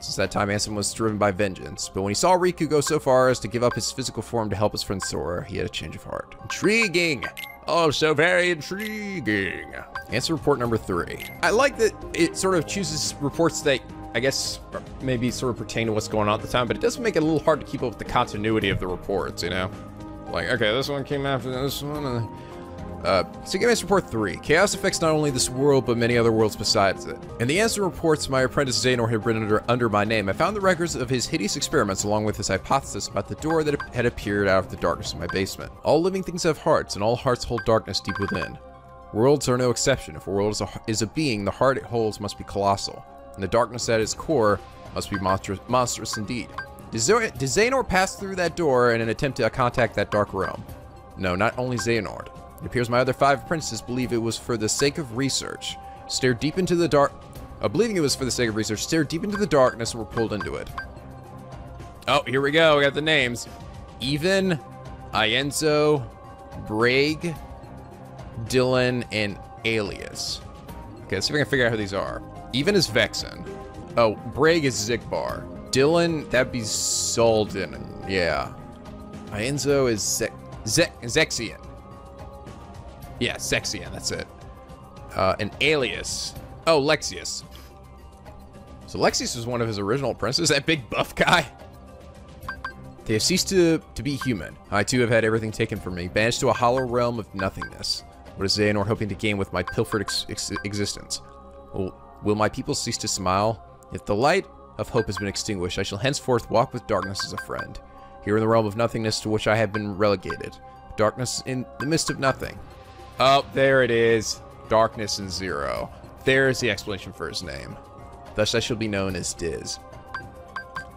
Since that time, Ansem was driven by vengeance, but when he saw Riku go so far as to give up his physical form to help his friend Sora, he had a change of heart. Intriguing! Oh, so very intriguing. Ansem report number three. I like that it sort of chooses reports that I guess maybe sort of pertain to what's going on at the time, but it does make it a little hard to keep up with the continuity of the reports, you know? Like, okay, this one came after this one, and... Uh, so Game Report 3. Chaos affects not only this world, but many other worlds besides it. In the Ansem reports my apprentice Xehanort had written under, under my name, I found the records of his hideous experiments along with his hypothesis about the door that had appeared out of the darkness in my basement. All living things have hearts, and all hearts hold darkness deep within. Worlds are no exception. If a world is a, is a being, the heart it holds must be colossal and the darkness at its core must be monstrous, monstrous indeed. Did, Xehanort pass through that door in an attempt to contact that dark realm? No, not only Xehanort. It appears my other five apprentices believe it was for the sake of research. Stare deep into the dark... Uh, believing it was for the sake of research, stare deep into the darkness and were pulled into it. Oh, here we go. We got the names. Even, Ienzo, Braig, Dilan, and Aeleus. Okay, let's see if I can figure out who these are. Even is Vexen. Oh, Braig is Xigbar. Dilan, that'd be Xaldin. Yeah. Ienzo is Ze Ze Zexion. Yeah, Zexion, that's it. Uh, an Aeleus. Oh, Lexaeus. So Lexaeus was one of his original princes, that big buff guy. They have ceased to, to be human. I too have had everything taken from me, banished to a hollow realm of nothingness. What is Xehanort hoping to gain with my pilfered ex ex existence? Well, Will my people cease to smile? If the light of hope has been extinguished, I shall henceforth walk with darkness as a friend. Here in the realm of nothingness to which I have been relegated. Darkness in the midst of nothing. Oh, there it is. Darkness and zero. There's the explanation for his name. Thus I shall be known as Diz.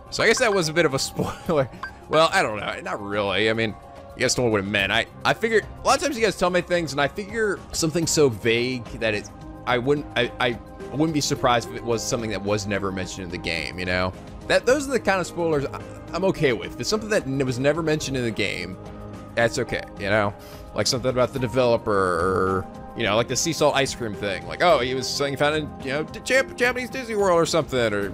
So I guess that was a bit of a spoiler. Well, I don't know. Not really. I mean, you guys don't know what it meant. I, I figured, a lot of times you guys tell me things, and I figure something so vague that it, I wouldn't, I, I I wouldn't be surprised if it was something that was never mentioned in the game, you know? That Those are the kind of spoilers I'm okay with. If it's something that was never mentioned in the game, that's okay, you know? Like something about the developer or, you know, like the sea salt ice cream thing. Like, oh, he was something found in, you know, Japanese Disney World or something, or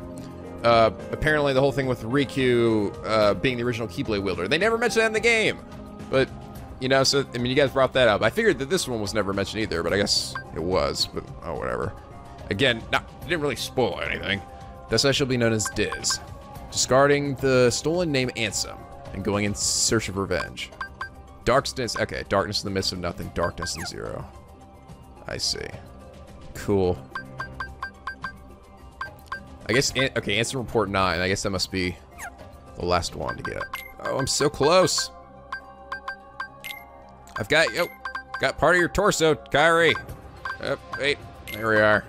uh, apparently the whole thing with Riku uh, being the original Keyblade wielder. They never mentioned that in the game. But, you know, so, I mean, you guys brought that up. I figured that this one was never mentioned either, but I guess it was, but, oh, whatever. Again, not, didn't really spoil anything. Thus I shall be known as Diz. Discarding the stolen name Ansem and going in search of revenge. Darkness, okay, darkness in the midst of nothing, darkness in zero. I see. Cool. I guess, okay, Ansem report 9. I guess that must be the last one to get. Oh, I'm so close. I've got, yo, got part of your torso, Kairi. Oh, wait, there we are.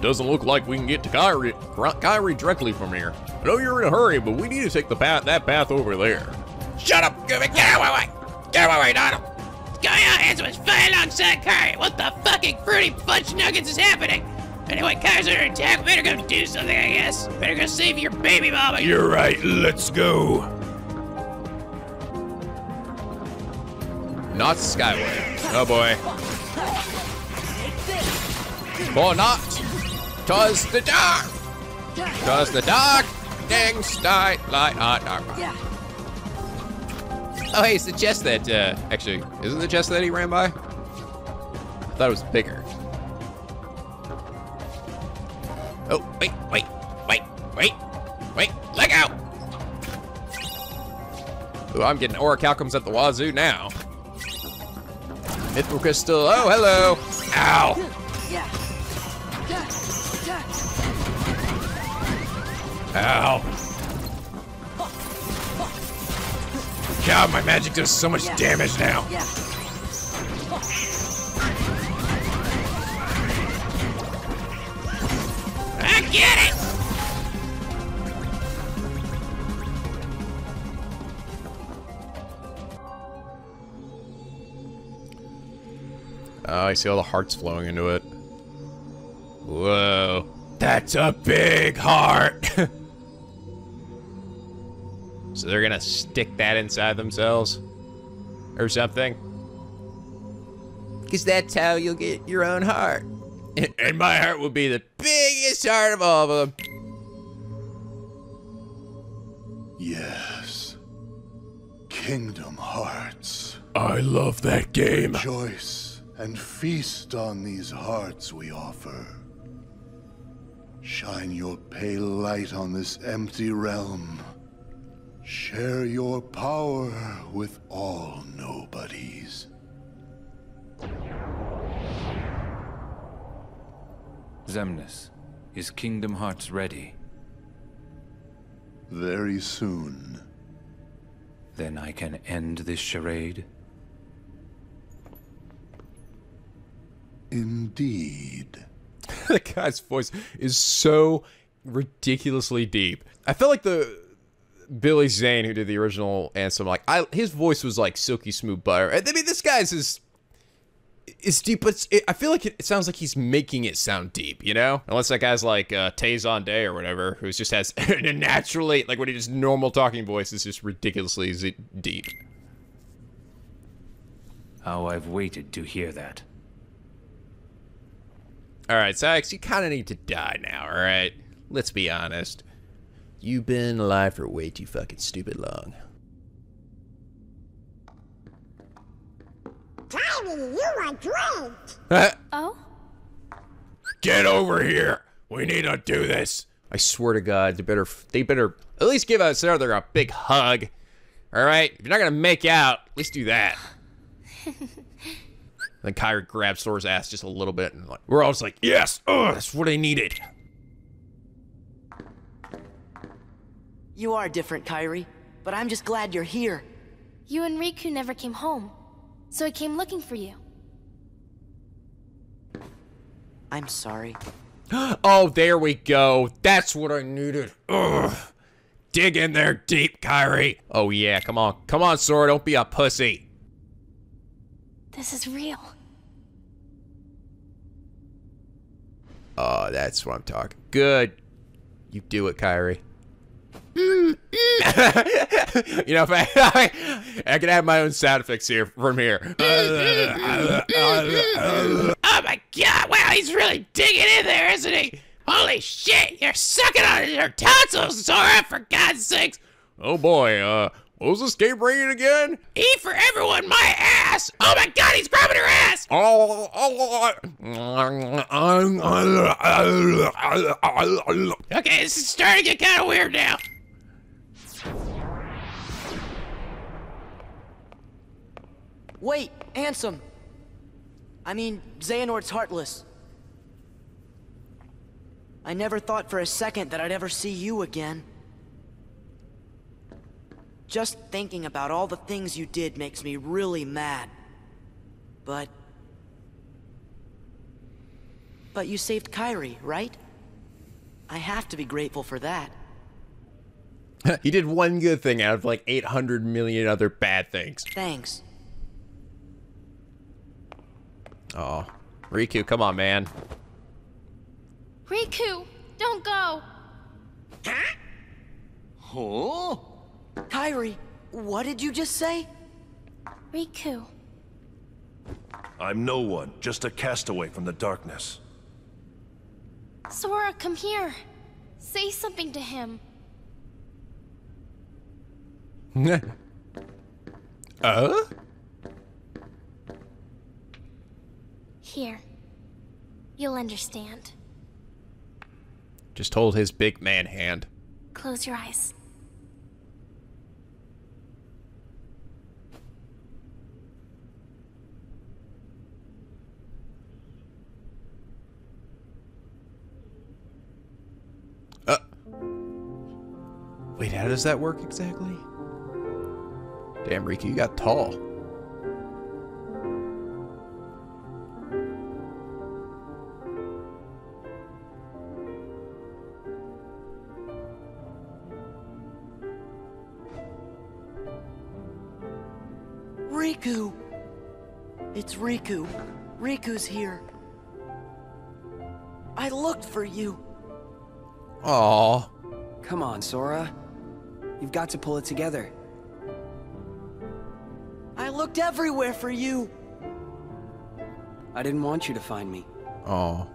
Doesn't look like we can get to Kairi, Kairi directly from here. I know you're in a hurry, but we need to take the path, that path over there. Shut up, Gooby! Get away, way! Get away, Donald! What's going on, Handsome? Fight alongside Kairi! What the fucking fruity fudge nuggets is happening? Anyway, Kairi's under attack. Better go do something, I guess. Better go save your baby mama. You're right. Let's go. Not Skyway. Oh boy. Or not. Cause the dark. Cause the dark things die light, a dark. Oh, hey, it's the chest that, uh, actually, isn't the chest that he ran by? I thought it was bigger. Oh, wait, wait, wait, wait, wait, let go! Ooh, I'm getting orichalcums at the wazoo now. Mythril crystal, oh, hello! Ow! Ow! God, my magic does so much damage now. I get it! Oh, I see all the hearts flowing into it. Whoa. That's a big heart! So they're gonna stick that inside themselves? Or something? Because that's how you'll get your own heart. And my heart will be the biggest heart of all of them. Yes. Kingdom Hearts. I love that game. Rejoice and feast on these hearts we offer. Shine your pale light on this empty realm. Share your power with all nobodies. Xemnas, is Kingdom Hearts ready? Very soon. Then I can end this charade? Indeed. the guy's voice is so ridiculously deep. I felt like the Billy Zane who did the original Ansem, like I, his voice was like silky smooth butter. I mean, this guy's is is deep, but it, I feel like it, it, sounds like he's making it sound deep, you know? Unless that guy's like uh, Tazon Day or whatever, who just has a naturally, like when he just normal talking voice is just ridiculously deep. How I've waited to hear that. Alright, Saïx, you kind of need to die now, alright? Let's be honest. You've been alive for way too fucking stupid long. Tiny, you are great! oh? Get over here! We need to do this! I swear to God, they better, they better at least give us another a big hug. Alright? If you're not gonna make out, at least do that. then Kairi grabs Thor's ass just a little bit, and like, we're all just like, yes! Ugh, that's what I needed. You are different, Kairi, but I'm just glad you're here. You and Riku never came home, so I came looking for you. I'm sorry. oh, there we go. That's what I needed. Ugh. Dig in there deep, Kairi. Oh yeah, come on. Come on, Sora, don't be a pussy. This is real. Oh, that's what I'm talking. Good. You do it, Kairi. You know, if I, I, can have my own sound effects here from here. oh my god, wow, he's really digging in there, isn't he? Holy shit, you're sucking on your tonsils, Sora! for God's sakes. Oh boy, uh, what was this game rated again? E for everyone, my ass! Oh my god, he's grabbing her ass! Oh, okay, this is starting to get kind of weird now. Wait, Ansem. I mean, Xehanort's heartless. I never thought for a second that I'd ever see you again. Just thinking about all the things you did makes me really mad. But... But you saved Kairi, right? I have to be grateful for that. he did one good thing out of like 800 million other bad things. Thanks. Oh, Riku, come on, man. Riku, don't go. Huh? Huh? Kairi, what did you just say? Riku. I'm no one, just a castaway from the darkness. Sora, come here. Say something to him. uh? Here. You'll understand. Just hold his big man hand. Close your eyes. Uh. Wait, how does that work exactly? Damn, Riku, you got tall. Riku! It's Riku. Riku's here. I looked for you. Aww. Come on, Sora. You've got to pull it together. I looked everywhere for you. I didn't want you to find me. Aw.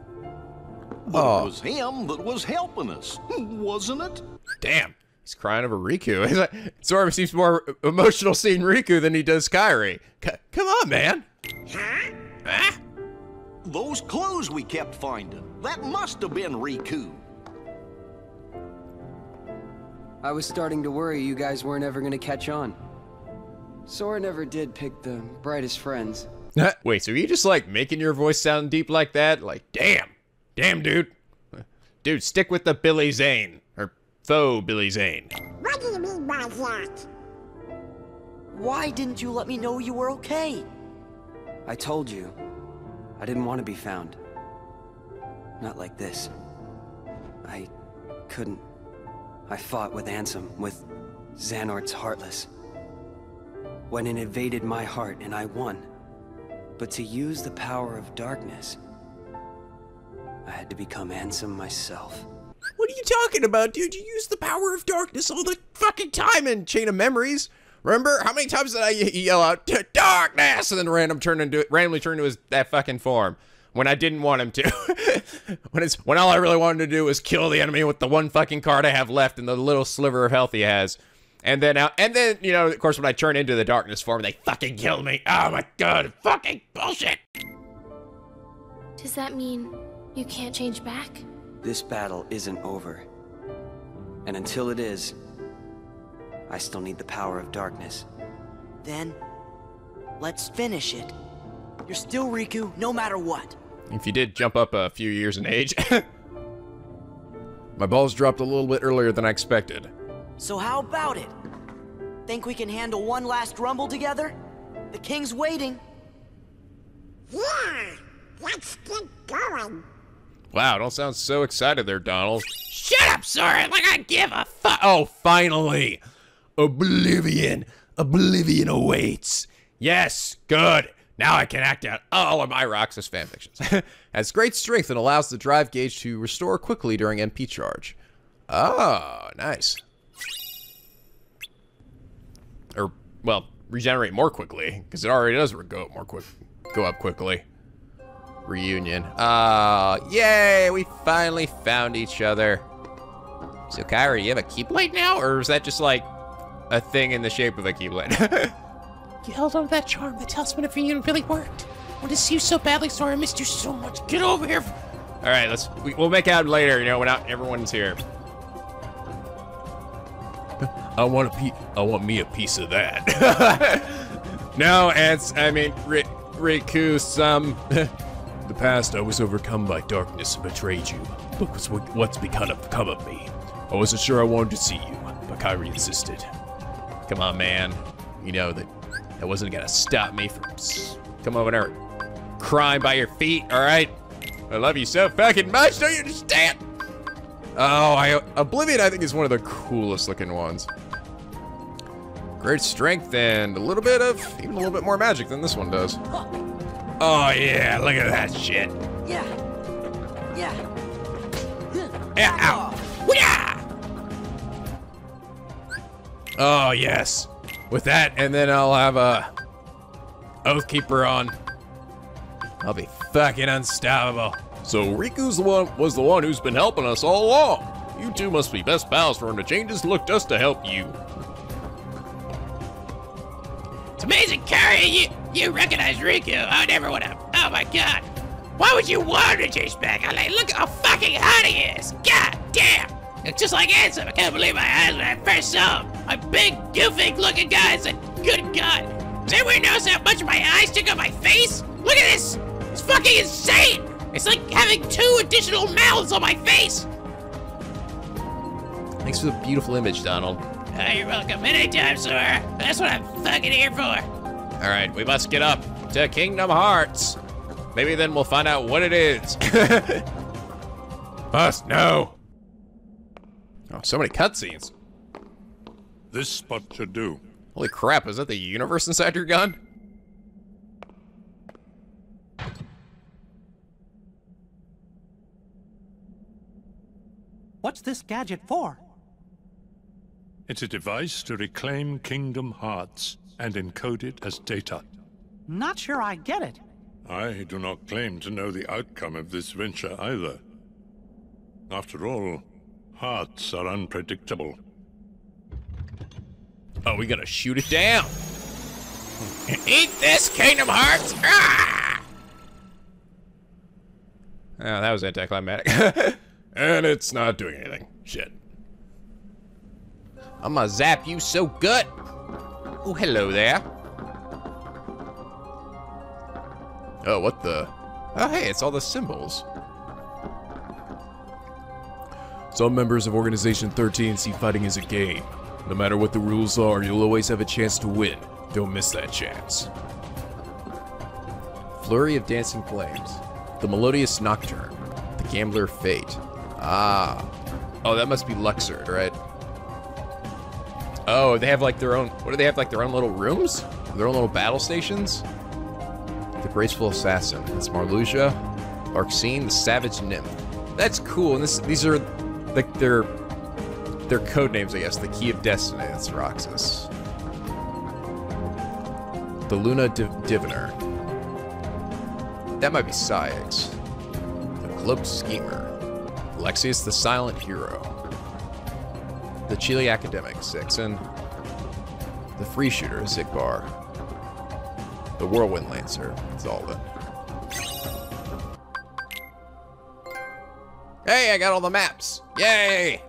But Oh. it was him that was helping us, wasn't it? Damn. He's crying over Riku. He's like, Sora seems more emotional seeing Riku than he does Kairi. C come on, man. Huh? Those clues we kept finding. That must have been Riku. I was starting to worry you guys weren't ever gonna catch on. Sora never did pick the brightest friends. Wait, so you just like making your voice sound deep like that? Like, damn. Damn, dude. Dude, stick with the Billy Zane. Or faux Billy Zane. What do you mean by that? Why didn't you let me know you were okay? I told you. I didn't want to be found. Not like this. I couldn't. I fought with Ansem, with Xehanort's Heartless. When it invaded my heart and I won. But to use the power of darkness, I had to become Ansem myself. What are you talking about, dude? You use the power of darkness all the fucking time in Chain of Memories. Remember how many times did I yell out "D- darkness and then random turn into randomly turn into his that fucking form when I didn't want him to. when it's when all I really wanted to do was kill the enemy with the one fucking card I have left and the little sliver of health he has. And then uh, and then you know of course when I turn into the darkness form they fucking kill me. Oh my god, fucking bullshit. Does that mean you can't change back? This battle isn't over. And until it is, I still need the power of darkness. Then, let's finish it. You're still Riku, no matter what. If you did jump up a few years in age. My balls dropped a little bit earlier than I expected. So how about it? Think we can handle one last rumble together? The king's waiting. Yeah, let's get going. Wow, don't sound so excited there, Donald. Shut up, Sora, like I give a fuck. Oh, finally! Oblivion! Oblivion awaits! Yes, good! Now I can act out all of my Roxas fanfictions. Has great strength and allows the drive gauge to restore quickly during MP charge. Oh, nice. Or, well, regenerate more quickly, because it already does go up more quick, go up quickly. Reunion. Ah, yay! We finally found each other. So, Kairi, you have a Keyblade now, or is that just like a thing in the shape of a Keyblade? You held on to that charm. The talisman of reunion really worked. I want to see you so badly, Sorry, I missed you so much. Get over here. All right, let's we, we'll make out later. You know, when not everyone's here. I want a pe- I want me a piece of that. No, it's I mean, Ri- Riku, some. the past, I was overcome by darkness and betrayed you. Look what's, what's become of, of me. I wasn't sure I wanted to see you, but Kairi insisted. Come on, man. You know that that wasn't gonna stop me from come over there, crying by your feet. All right. I love you so fucking much. Don't you understand? Oh, I Oblivion. I think is one of the coolest looking ones. Great strength and a little bit of even a little bit more magic than this one does. Oh yeah, look at that shit. Yeah. Yeah. Yeah, ow. Yeah. Oh yes. With that, and then I'll have a Oathkeeper on. I'll be fucking unstoppable. So Riku's the one was the one who's been helping us all along. You two must be best pals for him to change his look just to help you. It's amazing, Kairi. You you recognize Riku. I never would have. Oh my god. Why would you want to chase back? I like, look how fucking hot he is. God damn! It's just like Ansem. I can't believe my eyes when I first saw him. A big, goofy looking guy. It's a good God. Does anyone notice how much of my eyes took on my face? Look at this! It's fucking insane! It's like having two additional mouths on my face! Thanks for the beautiful image, Donald. Oh, you're welcome. Anytime, sir. That's what I'm fucking here for. All right, we must get up to Kingdom Hearts. Maybe then we'll find out what it is. Us, no. Oh, so many cutscenes. This spot should do. Holy crap, is that the universe inside your gun? What's this gadget for? It's a device to reclaim Kingdom Hearts and encode it as data. Not sure I get it. I do not claim to know the outcome of this venture either. After all, hearts are unpredictable. Oh, we gotta shoot it down. Eat this, Kingdom Hearts! Ah! Oh, that was anticlimactic. and it's not doing anything. Shit. I'm gonna zap you so good. Oh, hello there. Oh, what the? Oh, hey, it's all the symbols. Some members of Organization 13 see fighting as a game. No matter what the rules are, you'll always have a chance to win. Don't miss that chance. Flurry of Dancing Flames. The Melodious Nocturne. The Gambler Fate. Ah. Oh, that must be Luxord, right? Oh, they have like their own, what do they have, like their own little rooms? Their own little battle stations? The Graceful Assassin. It's Marluxia. Larxene, the Savage Nymph. That's cool, and this, these are like their, their code names, I guess. The Key of Destiny, that's Roxas. The Luna Div Diviner. That might be Saïx. The Cloaked Schemer. Lexaeus the Silent Hero. The Chilly Academic, Sixen. The Free Shooter, Xigbar. The Whirlwind Lancer, Zalda. Hey, I got all the maps! Yay!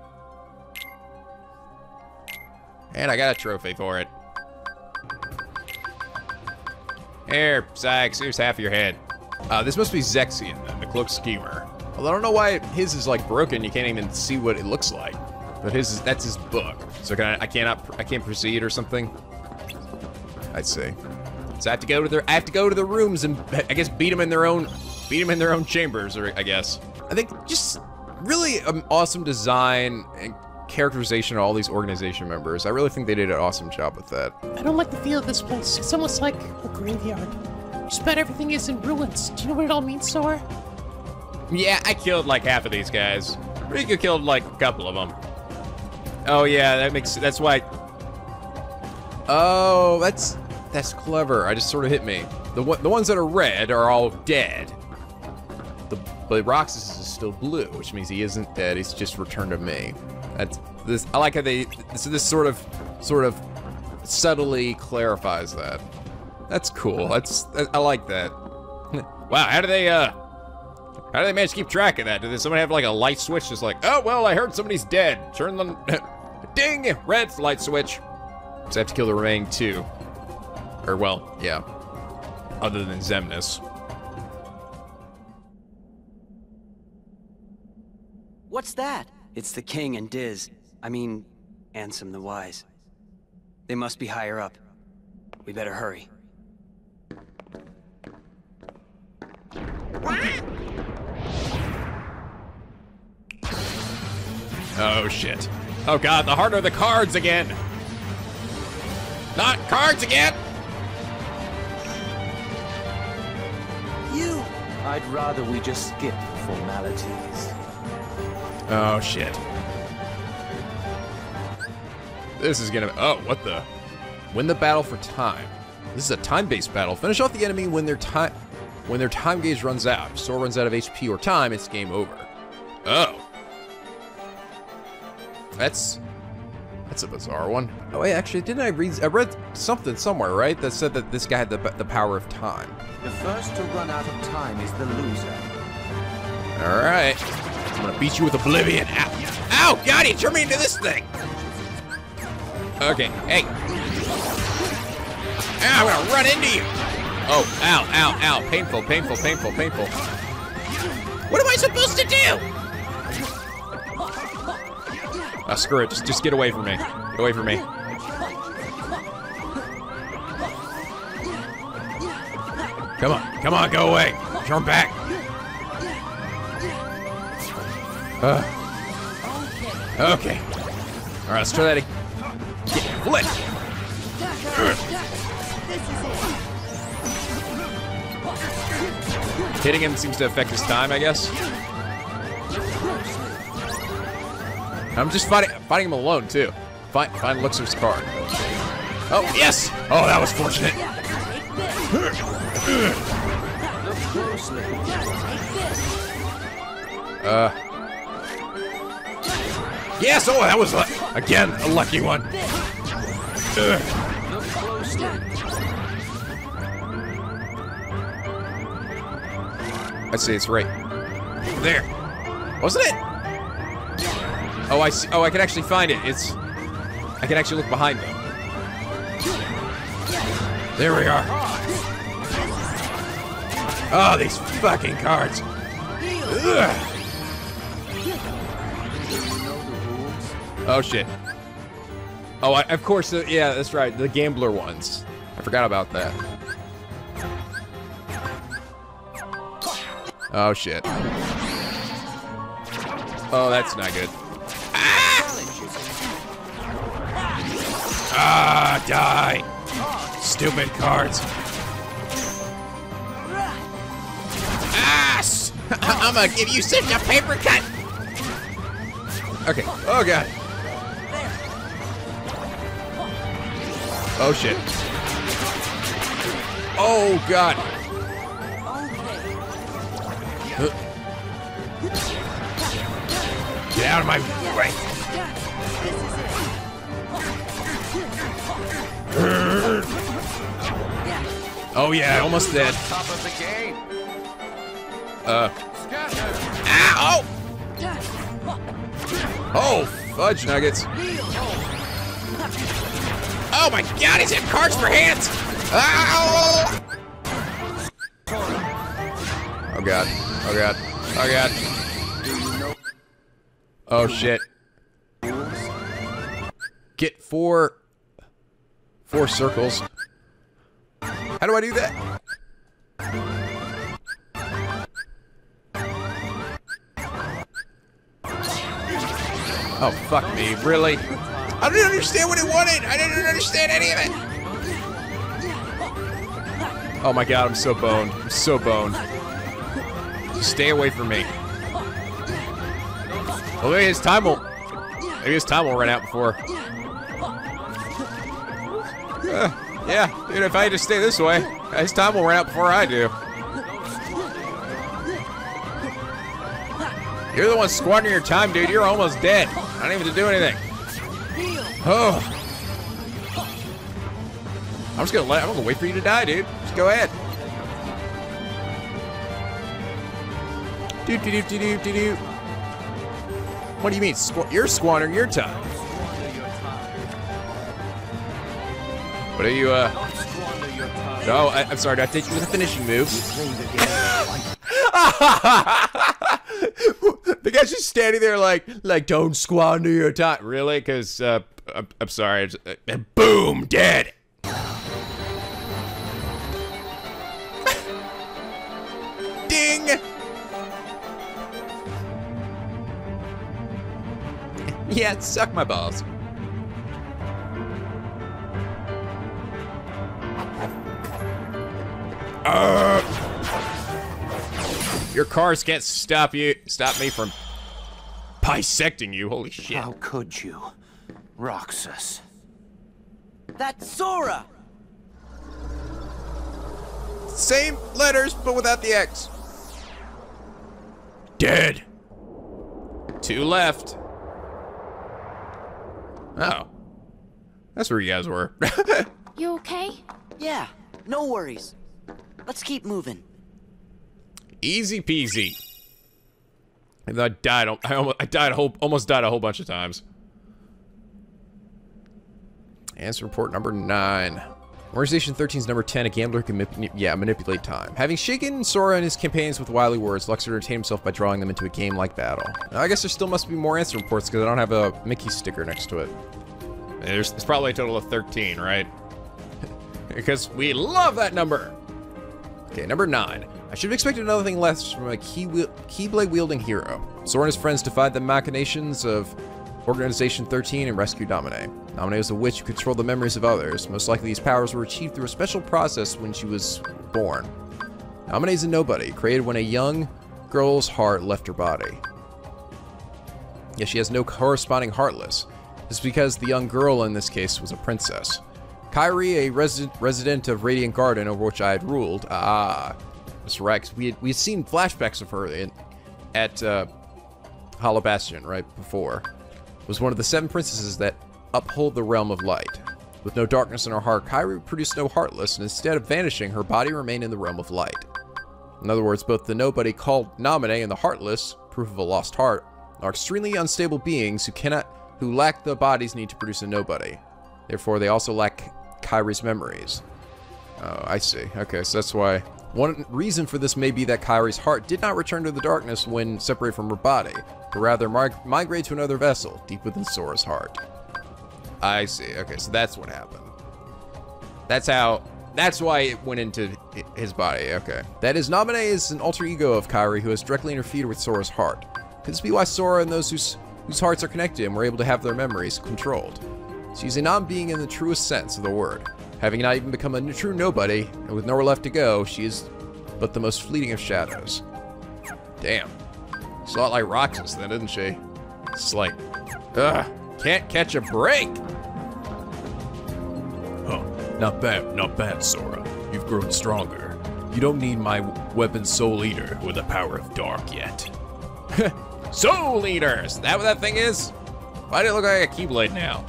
And I got a trophy for it. Here, Saïx, here's half your head. Uh, this must be Zexion, then, the Cloak Schemer. Although I don't know why his is like broken, you can't even see what it looks like. But his is, that's his book. So can I, I cannot, I can't proceed or something? I see. So I have to go to their, I have to go to the rooms and I guess beat them in their own, beat them in their own chambers, or I guess. I think just really an awesome design and characterization of all these organization members. I really think they did an awesome job with that. I don't like the feel of this place. It's almost like a graveyard. Just about everything is in ruins. Do you know what it all means, Sora? Yeah, I killed like half of these guys. Riku killed like a couple of them. Oh yeah, that makes that's why. Oh, that's that's clever. I just sort of hit me. The the ones that are red are all dead. The but Roxas is still blue, which means he isn't dead. He's just returned to me. That's this. I like how they. So this sort of sort of subtly clarifies that. That's cool. That's I like that. wow, how do they uh? How do they manage to keep track of that? Did somebody have like a light switch just like, oh, well, I heard somebody's dead. Turn the, ding, red light switch. So I have to kill the remaining two. Or well, yeah. Other than Xemnas. What's that? It's the king and Diz. I mean, Ansem the Wise. They must be higher up. We better hurry. Oh shit. Oh god, the heart of the cards again. Not cards again. You! I'd rather we just skip formalities. Oh shit. This is gonna. Oh, what the? Win the battle for time. This is a time-based battle. Finish off the enemy when their time when their time gauge runs out. If Sora runs out of HP or time, it's game over. Oh. That's that's a bizarre one. Oh wait, actually, didn't I read? I read something somewhere, right? That said that this guy had the the power of time. The first to run out of time is the loser. All right. I'm gonna beat you with oblivion. Ow! Ow! God, he turned me into this thing. Okay, hey. Ow, I'm gonna run into you. Oh, ow, ow, ow. Painful, painful, painful, painful. What am I supposed to do? Oh, screw it. Just, just get away from me. Get away from me. Come on, come on, go away. Turn back. Uh, okay. All right, let's try that again. Flip. Hitting him seems to affect his time, I guess. I'm just fighting, fighting him alone too. Find, find Luxord's card. Oh yes! Oh, that was fortunate. Uh. Yes! Oh, that was uh, again a lucky one. Ugh. Let's see, it's right there. Wasn't it? Oh, I see. Oh, I can actually find it. It's. I can actually look behind them. There we are. Oh, these fucking cards. Ugh. Oh shit. Oh, I, of course. Yeah, that's right. The gambler ones. I forgot about that. Oh shit. Oh, that's not good. Ah, die! Stupid cards. Ass! I'm gonna give you such a paper cut. Okay. Oh god. Oh shit. Oh god. Get out of my way. Oh yeah, almost dead. Uh. Ow! Oh, fudge nuggets. Oh my god, he's got cards for hands! Ow! Oh god. Oh god. Oh god. Oh shit. Get four four circles. How do I do that? Oh fuck me, really? I didn't understand what it wanted. I didn't understand any of it. Oh my god, I'm so boned. I'm so boned. Stay away from me. Well, maybe his time will. Maybe his time will run out before. Uh, yeah, dude, if I just stay this way, his time will run out before I do. You're the one squandering your time, dude. You're almost dead. I don't even have to do anything. Oh. I'm just gonna let. I'm gonna wait for you to die, dude. Just go ahead. Do do do do do do. What do you mean? Squ you're squandering your time. What are you? Uh. No, I, I'm sorry. Did I take you with a finishing move? the guy's just standing there like, like, don't squander your time. Really? Because, uh, I'm, I'm sorry. Uh, and boom, dead. Ding. yeah, suck my balls. Uh, your cars can't stop you. Stop me from bisecting you. Holy shit! How could you, Roxas? That's Sora! Same letters, but without the X. Dead. Two left. Oh. That's where you guys were. You okay? Yeah, no worries. Let's keep moving. Easy peasy. And I died. I almost, I died a whole, almost died a whole bunch of times. Ansem report number nine. Organization 13 is number 10, a gambler who can manip yeah, manipulate time. Having shaken Sora and his companions with wily words, Luxord entertained himself by drawing them into a game-like battle. Now, I guess there still must be more Ansem reports because I don't have a Mickey sticker next to it. There's, there's probably a total of 13, right? because we love that number. Okay, number nine. I should have expected another thing less from a key Keyblade-wielding hero. Sora and his friends defied the machinations of Organization 13 and rescued Naminé. Naminé was a witch who controlled the memories of others. Most likely these powers were achieved through a special process when she was born. Naminé is a nobody, created when a young girl's heart left her body. Yet she has no corresponding heartless. This is because the young girl in this case was a princess. Kairi, a resi resident of Radiant Garden over which I had ruled. Ah, Mr. Rex. We had, we had seen flashbacks of her in, at uh, Hollow Bastion right before. Was one of the seven princesses that uphold the realm of light. With no darkness in her heart, Kairi produced no heartless, and instead of vanishing, her body remained in the realm of light. In other words, both the nobody called Naminé and the heartless, proof of a lost heart, are extremely unstable beings who cannot, who lack the bodies need to produce a nobody. Therefore, they also lack Kairi's memories. Oh, I see. Okay, so that's why... One reason for this may be that Kairi's heart did not return to the darkness when separated from her body, but rather migrate to another vessel, deep within Sora's heart. I see. Okay, so that's what happened. That's how... That's why it went into his body. Okay. That is, Naminé is an alter ego of Kairi who has directly interfered with Sora's heart. Could this be why Sora and those whose, whose hearts are connected and were able to have their memories controlled? She's a non-being in the truest sense of the word. Having not even become a true nobody, and with nowhere left to go, she is but the most fleeting of shadows. Damn. A lot like Roxas then, isn't she? It's like, ugh, can't catch a break. Huh, not bad, not bad, Sora. You've grown stronger. You don't need my weapon Soul Eater with the power of Dark yet. Soul Eaters! Is that what that thing is? Why do it look like a Keyblade now?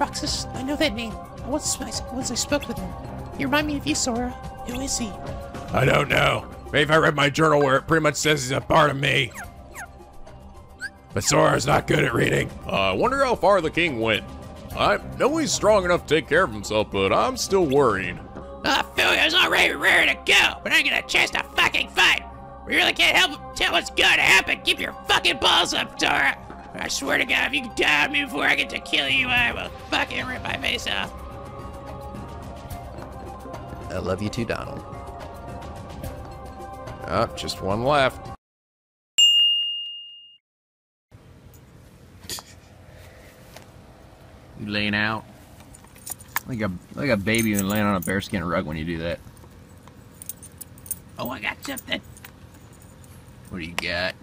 Roxas, I know that name. Once I, once I spoke with him. He remind me of you, Sora. Who is he? I don't know. Maybe if I read my journal where it pretty much says he's a part of me. But Sora's not good at reading. Uh, I wonder how far the king went. I know he's strong enough to take care of himself, but I'm still worried. Uh, Filia's already ready to go, but I get a chance to fucking fight. We really can't help tell what's gonna happen. Keep your fucking balls up, Sora. I swear to God, if you die me before I get to kill you, I will fucking rip my face off. I love you too, Donald. Oh, just one left. You laying out? Like a like a baby laying on a bearskin rug when you do that. Oh, I got something. What do you got?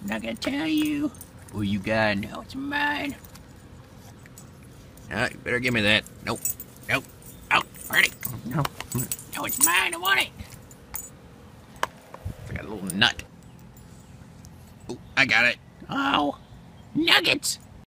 I'm not gonna tell you. What you got? No, it's mine. Ah, you better give me that. Nope. Nope. Oh, Ready? No. No, it's mine. I want it. I got a little nut. Oh, I got it. Oh, nuggets.